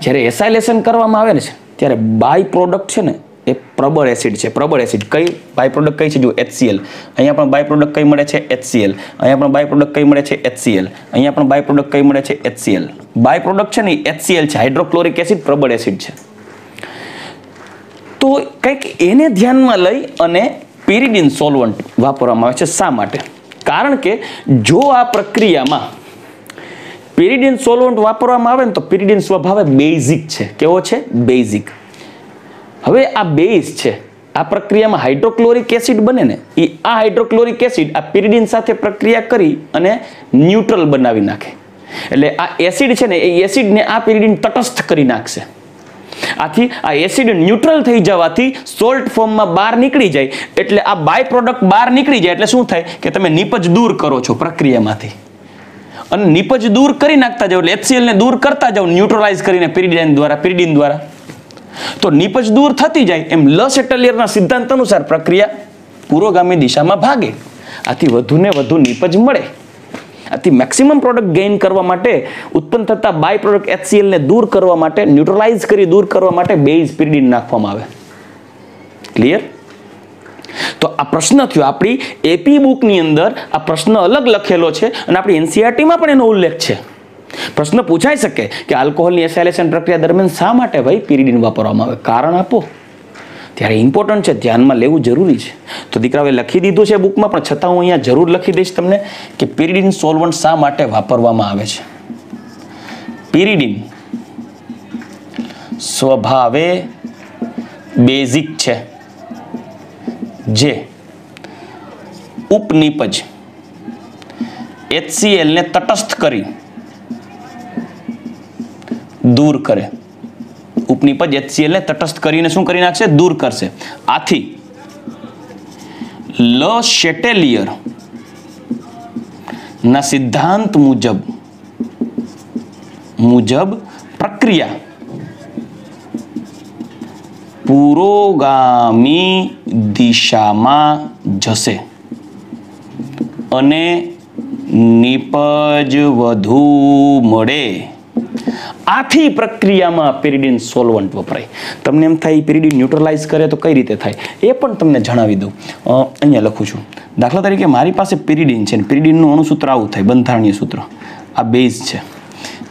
જ્યારે એસાઇલેશન કરવામાં આવે ને છે, ત્યારે બાય પ્રોડક્ટ છે ને, એ પ્રબળ એસિડ છે, પ્રબળ એસિડ. કઈ બાય પ્રોડક્ટ કઈ છે? જો એચસીએલ અહીંયા પણ બાય પ્રોડક્ટ કઈ મળે છે? એચસીએલ અહીંયા પણ બાય પ્રોડક્ટ કઈ મળે છે? એચસીએલ અહીંયા પણ બાય પ્રોડક્ટ કઈ મળે છે? એચસીએલ બાય પ્રોડક્ટ છે ને એચસીએલ છે. હાઇડ્રોક્લોરિક એસિડ પ્રબળ એસિડ છે. તો કંઈક એને ધ્યાનમાં લઈ અને પેરિડિન સોલ્વન્ટ વાપરવામાં આવે છે. શા માટે? કારણ કે જો આ પ્રક્રિયામાં પિરિડિન સોલવન્ટ વાપરવામાં આવે ને તો પિરિડિન સ્વભાવે બેઝિક છે. કેવો છે? બેઝિક. હવે આ બેઝ છે, આ પ્રક્રિયામાં હાઇડ્રોક્લોરિક એસિડ બને ને એ આ હાઇડ્રોક્લોરિક એસિડ આ પિરિડિન સાથે પ્રક્રિયા કરી અને ન્યુટ્રલ બનાવી નાખે. એટલે આ એસિડ છે ને, એ એસિડને આ પિરિડિન તટસ્થ કરી નાખશે. આથી આ એસિડ ન્યુટ્રલ થઈ જવાથી સોલ્ટ ફોર્મમાં બહાર નીકળી જાય. એટલે આ બાય પ્રોડક્ટ બહાર નીકળી જાય, એટલે શું થાય? કે તમે નિપજ દૂર કરો છો પ્રક્રિયામાંથી. અને નિપજ દૂર કરી નાખતા જાઓ, એટલે એચસીએલને દૂર કરતા જાઓ ન્યુટ્રલાઇઝ કરીને પેરિડિન દ્વારા પેરિડિન દ્વારા. તો નિપજ દૂર થતી જાય, એમ લસ એટલિયરના સિદ્ધાંત અનુસાર પ્રક્રિયા પુરોગામી દિશામાં ભાગે. આથી વધુને વધુ નિપજ મળે. આથી મેક્સિમમ પ્રોડક્ટ ગેઇન કરવા માટે, ઉત્પન્ન થતા બાય પ્રોડક્ટ એચસીએલને દૂર કરવા માટે ન્યુટ્રલાઇઝ કરી દૂર કરવા માટે બેઝ પિરિડિન નાખવામાં આવે. ક્લિયર તો આ પ્રશ્ન થયો. આપણી એપી બુકની અંદર આ પ્રશ્ન અલગ લખેલો છે અને આપણી એનસીઆરટીમાં પણ એનો ઉલ્લેખ છે. પ્રશ્ન પૂછાઈ શકે કે આલ્કોહોલની એસાઇલેશન પ્રક્રિયા દરમિયાન શા માટે ભાઈ પિરિડિન વાપરવામાં આવે? કારણ આપો. ત્યારે ઇમ્પોર્ટન્ટ છે, ધ્યાનમાં લેવું જરૂરી છે. તો દીકરાઓએ લખી દીધું છે બુકમાં, પણ છતાં હું અહીંયા જરૂર લખી દઈશ તમને કે પિરિડિન સોલ્વન્ટ શા માટે વાપરવામાં આવે છે? પિરિડિન સ્વભાવે બેઝિક છે, જે ઉપનિપજ એચસીએલને તટસ્થ કરી દૂર કરે. ઉપનિપજ HCl ને તટસ્થ કરીને શું કરી નાખશે? દૂર કરશે. આથી, લ શેટેલિયર ના સિદ્ધાંત મુજબ મુજબ પ્રક્રિયા પુરોગામી દિશામાં જશે અને નિપજ વધુ મળે. આથી પ્રક્રિયામાં પેરિડિન સોલવન્ટ વપરાય. તમને એમ થાય, પેરિડિન ન્યુટ્રલાઇઝ કરે તો કઈ રીતે થાય? એ પણ તમને જણાવી દઉં. અહીંયા લખું છું. દાખલા તરીકે મારી પાસે પેરિડિન છે પેરિડિનનું અણુસૂત્ર આવું થાય, બંધારણીય સૂત્ર. આ બેઝ છે.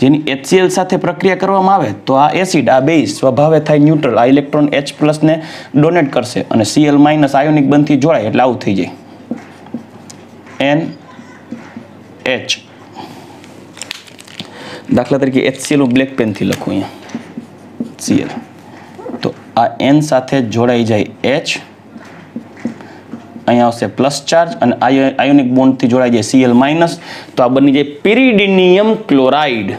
જેની એચસીએલ સાથે પ્રક્રિયા કરવામાં આવે તો આ એસિડ, આ બેઝ સ્વભાવે થાય ન્યુટ્રલ. આ ઇલેક્ટ્રોન એચ પ્લસને ડોનેટ કરશે અને સીએલ માઇનસ આયોનિક બંધથી જોડાય એટલે આવું થઈ જાય. એન એચ દાખલા તરીકે એચસીએલ હું બ્લેક પેનથી લખું અહીંયા. સીએલ તો આ એન સાથે જોડાઈ જાય એચ અહીંયા આવશે પ્લસ ચાર્જ અને આયોનિક બોન્ડથી જોડાઈ જાય સીએલ માઇનસ તો આ બની જાય પિરિડિનિયમ ક્લોરાઇડ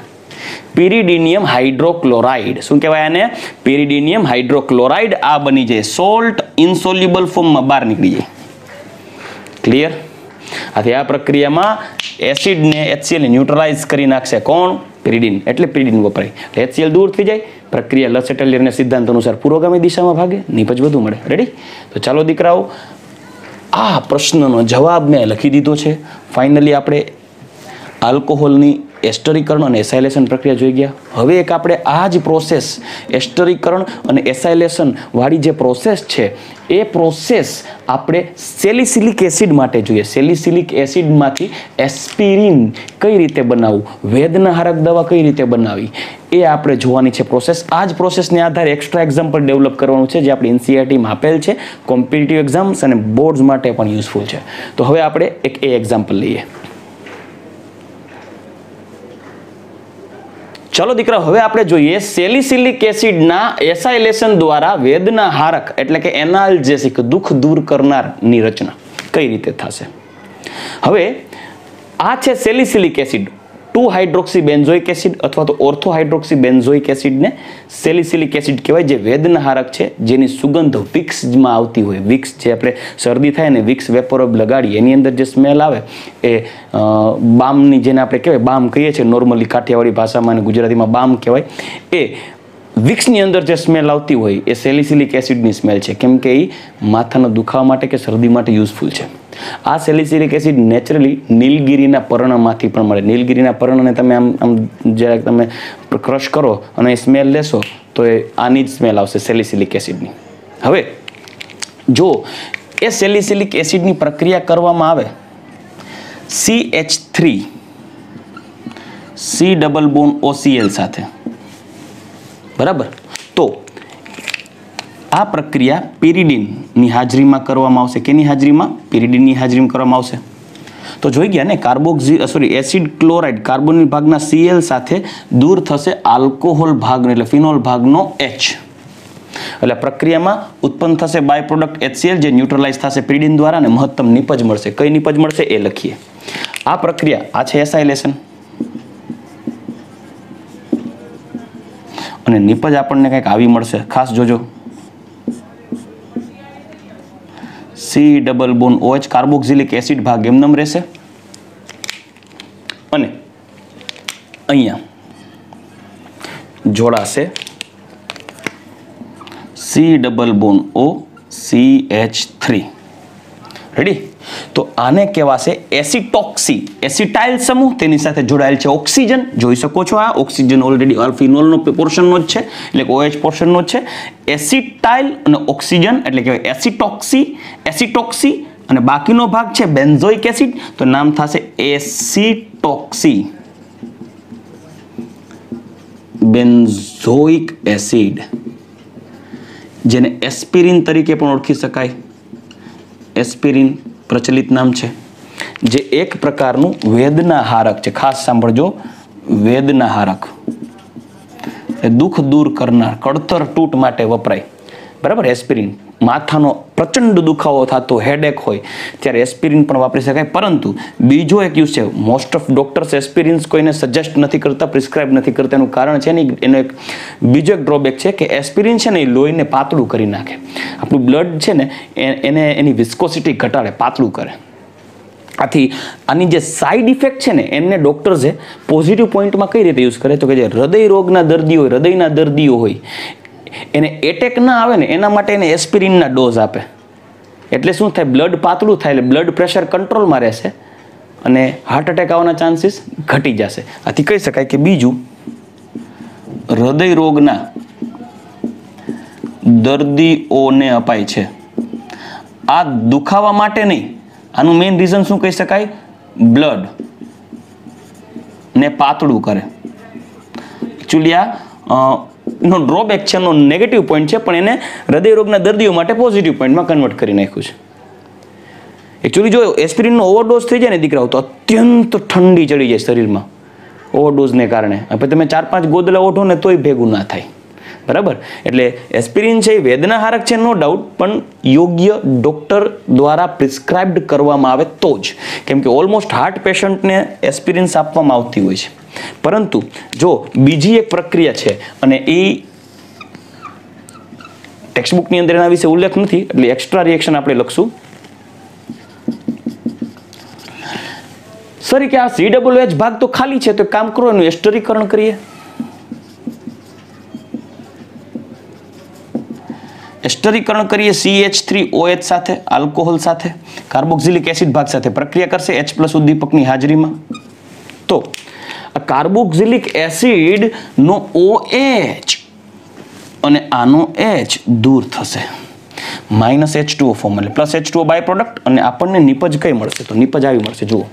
પિરિડિનિયમ હાઇડ્રોક્લોરાઇડ શું કહેવાય આને? પિરિડિનિયમ હાઇડ્રોક્લોરાઇડ આ બની જાય સોલ્ટ ઇન્સોલ્યુબલ ફોર્મમાં બહાર નીકળી જાય. ક્લિયર આથી આ પ્રક્રિયામાં એસિડને એચસીએલ ન્યુટ્રલાઇઝ કરી નાખશે કોણ? પિરિડિન, એટલે પિરિડિન વપરાય. એટલે HCl દૂર થઈ જાય, પ્રક્રિયા લસેટલિયરના સિદ્ધાંત અનુસાર પુરોગામી દિશામાં ભાગે નીપજ વધુ મળે. રેડી તો ચાલો દીકરાઓ, આ પ્રશ્નનો જવાબ મેં લખી દીધો છે. ફાઇનલી આપણે આલ્કોહોલની એસ્ટરીકરણ અને એસાઇલેશન પ્રક્રિયા જોઈ ગયા. હવે એક આપણે આ જ પ્રોસેસ એસ્ટરીકરણ અને એસાઇલેશન વાળી જે પ્રોસેસ છે, એ પ્રોસેસ આપણે સેલિસિલિક એસિડ માટે જોઈએ. સેલિસિલિક એસિડમાંથી એસ્પિરિન કઈ રીતે બનાવવું? વેદનાહારક દવા કઈ રીતે બનાવવી એ આપણે જોવાની છે પ્રોસેસ આ જ પ્રોસેસને આધારે એક્સ્ટ્રા એક્ઝામ્પલ ડેવલપ કરવાનું છે, જે આપણે એનસીઆરટીમાં આપેલ છે કોમ્પિટિટિવ એક્ઝામ્સ અને બોર્ડ્સ માટે પણ યુઝફુલ છે. તો હવે આપણે એક એ એક્ઝામ્પલ લઈએ. ચલો દીકરા, હવે આપણે જોઈએ સેલિસિલિક એસિડના એસાઇલેશન દ્વારા વેદના હારક, એટલે કે એનાલ્જેસિક દુઃખ દૂર કરનારની રચના કઈ રીતે થશે? હવે આ છે salicylic acid two hydroxy benzoic acid અથવા તો ઓર્થો હાઇડ્રોક્સી બેન્ઝોઇક એસિડને સેલિસિલિક એસિડ કહેવાય, જે વેદનાહારક છે, જેની સુગંધ વિક્સમાં આવતી હોય. વિક્સ જે આપણે શરદી થાય ને વિક્સ વેપોરબ લગાડીએ, એની અંદર જે સ્મેલ આવે, એ બામની જેને આપણે કહેવાય, બામ કહીએ છીએ, નોર્મલી કાઠિયાવાડી ભાષામાં અને ગુજરાતીમાં બામ કહેવાય, એ વિક્સની અંદર જે સ્મેલ આવતી હોય, એ સેલિસિલિક એસિડની સ્મેલ છે. કેમ કે એ માથાના દુખાવા માટે કે શરદી માટે યુઝફુલ છે. આ સેલિસિલિક એસિડ નેચરલી નીલગીરીના પર્ણમાંથી પણ મળે. નીલગીરીના પર્ણને તમે આમ આમ જરાક તમે ક્રશ કરો અને સ્મેલ લેશો તો એ આની જ સ્મેલ આવશે સેલિસિલિક એસિડની. હવે, જો એ સેલિસિલિક એસિડની પ્રક્રિયા કરવામાં આવે C H three C double bond OCl સાથે. બરાબર? આ પ્રક્રિયા પેરિડિનની હાજરીમાં કરવામાં આવશે. કેની હાજરીમાં? પેરિડિનની હાજરીમાં કરવામાં આવશે. તો જોઈ ગયા ને carboxy sorry acid chloride carbonyl ભાગના સીએલ સાથે દૂર થશે આલ્કોહોલ ભાગનો, એટલે ફિનોલ ભાગનો એચ એટલે પ્રક્રિયામાં ઉત્પન્ન થશે by product H C L જે ન્યુટ્રલાઇઝ થશે પેરિડિન દ્વારા અને મહત્તમ નિપજ મળશે. કઈ નિપજ મળશે? એ લખીએ. આ પ્રક્રિયા, આ છે એસાઇલેશન અને નિપજ આપણને કંઈક આવી મળશે. ખાસ જોજો. C double bond OH carboxylic acid ભાગ એમનેમ રહેશે. અને અહીંયા જોડાશે C double bond O C H three. Ready તો આને કહેવાશે એસિટોક્સી. એસિટાઇલ સમૂહ તેની સાથે જોડાયેલ છે. ઓક્સિજન, જોઈ શકો છો આ, ઓક્સિજન ઓલરેડી અલ્ફિનોલનો પોર્શનનો જ છે, એટલે કે ઓએચ પોર્શનનો જ છે. એસિટાઇલ અને ઓક્સિજન એટલે કહેવાય એસિટોક્સી એસિટોક્સી અને બાકીનો ભાગ છે બેન્ઝોઇક એસિડ, તો નામ થશે એસિટોક્સી. બેન્ઝોઇક એસિડ, જેને એસ્પિરિન તરીકે પણ ઓળખી શકાય. એસ્પિરિન પ્રચલિત નામ છે, જે એક પ્રકારનું વેદના હારક છે. ખાસ સાંભળજો વેદના હારક એ દુઃખ દૂર કરનાર, કડતર તૂટ માટે વપરાય. બરાબર? એસ્પિરિન. માથાનો પ્રચંડ દુખાવો થતો હેડેક હોય ત્યારે એસ્પિરિન પણ વાપરી શકાય. પરંતુ બીજો એક યુઝ છે. મોસ્ટ ઓફ ડોક્ટર્સ એસ્પિરિન્સ કોઈને સજેસ્ટ નથી કરતા પ્રિસ્ક્રાઇબ નથી કરતા. એનું કારણ છે ને, એનો એક બીજો એક ડ્રોબેક છે કે એસ્પિરિન છે ને એ લોહીને પાતળું કરી નાખે. આપણું બ્લડ છે ને એને, એની વિસ્કોસિટી ઘટાડે, પાતળું કરે. આથી આની જે સાઈડ ઇફેક્ટ છે ને એને ડૉક્ટર્સે પોઝિટિવ પોઈન્ટમાં કઈ રીતે યુઝ કરે? તો કે જે હૃદય રોગના દર્દીઓ હોય, હૃદયના દર્દીઓ હોય એને એટેક ના આવે ને, એના માટે એને એસ્પિરિનના ડોઝ આપે. એટલે શું થાય બ્લડ પાતળું થાય એટલે બ્લડ પ્રેશર કંટ્રોલમાં રહેશે અને હાર્ટ એટેક આવવાના ચાન્સીસ ઘટી જશે. આથી કહી શકાય કે બીજું હૃદય રોગના દર્દીઓને અપાય છે. આ દુખાવા માટે નહીં, આનું મેઇન રીઝન શું કહી શકાય? બ્લડ ને પાતળું કરે. એકચ્યુઅલી આ નો ડ્રોબેક છે એનો નેગેટિવ પોઈન્ટ છે, પણ એને હૃદયરોગના દર્દીઓ માટે પોઝિટિવ પોઈન્ટમાં કન્વર્ટ કરી નાખ્યું છે. એકચ્યુઅલી જો એસ્પિરિનનો ઓવરડોઝ થઈ જાય ને દીકરાઓ, તો અત્યંત ઠંડી ચડી જાય શરીરમાં ઓવરડોઝને કારણે. હવે તમે ચાર પાંચ ગોદલા ઓઢો ને તોય ભેગું ના થાય. બરાબર? એટલે એસ્પિરિન છે એ વેદનાહારક છે નો ડાઉટ પણ યોગ્ય ડોક્ટર દ્વારા પ્રિસ્ક્રાઇબ્ડ કરવામાં આવે તો જ. કેમ કે ઓલમોસ્ટ હાર્ટ પેશન્ટને એસ્પિરિન્સ આપવામાં આવતી હોય છે. પરંતુ જો બીજી એક પ્રક્રિયા છે અને એ ટેક્સ્ટબુકની અંદર એના વિશે ઉલ્લેખ નથી, એટલે એક્સ્ટ્રા રિએક્શન આપણે લખશું. સર કે આ સી એચ ભાગ તો ખાલી છે, તો કામ કરો, એનું એસ્ટરીકરણ કરીએ. એસ્ટરીકરણ કરીએ C H three O H સાથે આલ્કોહોલ સાથે કાર્બોક્સિલિક એસિડ ભાગ સાથે. પ્રક્રિયા કરશે એચ પ્લસ ઉદ્દીપકની હાજરીમાં. તો કાર્બોક્સિલિક એસિડ નો OH અને આનો H દૂર થશે. માઇનસ એચ ટુ ફોર્મ એટલે plus H two by product અને આપણને નિપજ કઈ મળશે? તો નિપજ આવી મળશે, જુઓ.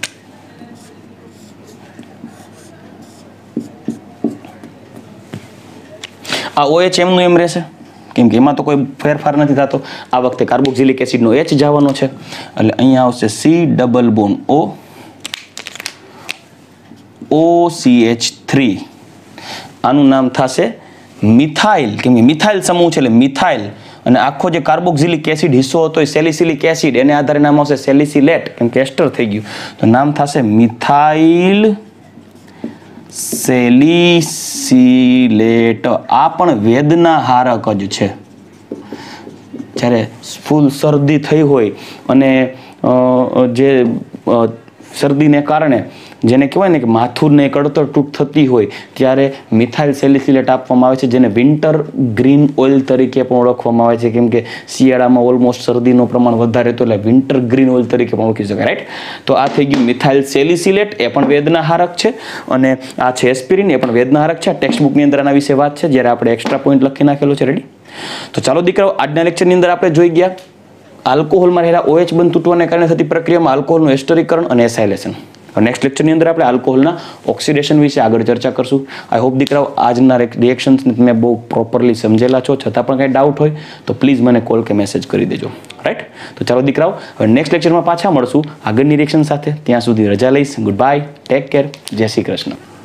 આ OH એમનું એમ રહેશે. કેમ કે એમાં તો કોઈ ફેરફાર નથી થતો. આ વખતે કાર્બોક્સિલિક એસિડનો એચ જવાનો છે. એટલે અહીંયા આવશે C double bond O O C H three આનું નામ થશે મિથાઇલ. કેમ કે મિથાઇલ સમૂહ છે એટલે મિથાઇલ. અને આખો જે કાર્બોક્સિલિક એસિડ હિસ્સો હતો એ સેલિસિલિક એસિડ. એને આધારે નામ આવશે સેલિસિલેટ. કેમ કે એસ્ટર થઈ ગયું. તો નામ થશે મિથાઇલ સેલિસિલેટ. આ પણ વેદના હારક જ છે. જ્યારે ફૂલ શરદી થઈ હોય અને જે શરદીને કારણે જેને કહેવાય ને કે માથુરને કડતર તૂટ થતી હોય, ત્યારે મિથાઇલ સેલિસિલેટ આપવામાં આવે છે, જેને વિન્ટર ગ્રીન ઓઇલ તરીકે પણ ઓળખવામાં આવે છે. કેમ કે શિયાળામાં ઓલમોસ્ટ શરદીનું પ્રમાણ વધારે તો એટલે વિન્ટર ગ્રીન ઓઇલ તરીકે પણ ઓળખી શકાય, રાઈટ? તો આ થઈ ગયું મિથાઇલ સેલિસિલેટ, એ પણ વેદનાહારક છે. અને આ છે એસ્પિરિન, એ પણ વેદનાહારક છે. ટેક્સ્ટ બુકની અંદર આના વિશે વાત છે, જ્યારે આપણે એક્સ્ટ્રા પોઈન્ટ લખી નાખેલો છે, રેડી? તો ચાલો દીકરાઓ, આજના લેક્ચરની અંદર આપણે જોઈ ગયા. આલ્કોહોલમાં રહેલા ઓએચ બંધ તૂટવાને કારણે થતી પ્રક્રિયામાં આલ્કોહોલનું એસ્ટરીકરણ અને એસાઇલેશન. નેક્સ્ટ લેક્ચરની અંદર આપણે આલ્કોહોલના ઓક્સિડેશન વિશે આગળ ચર્ચા કરશું. આઈ હોપ દીકરાઓ, આજના રિએક્શન્સને તમે બહુ પ્રોપરલી સમજેલા છો. છતાં પણ કંઈ ડાઉટ હોય, તો પ્લીઝ મને કોલ કે મેસેજ કરી દેજો. રાઈટ તો ચાલો દીકરાઓ, હવે નેક્સ્ટ લેક્ચરમાં પાછા મળશું. આગળની રિએક્શન સાથે ત્યાં સુધી રજા લઈશ. ગુડ બાય ટેક કેર જય શ્રી કૃષ્ણ.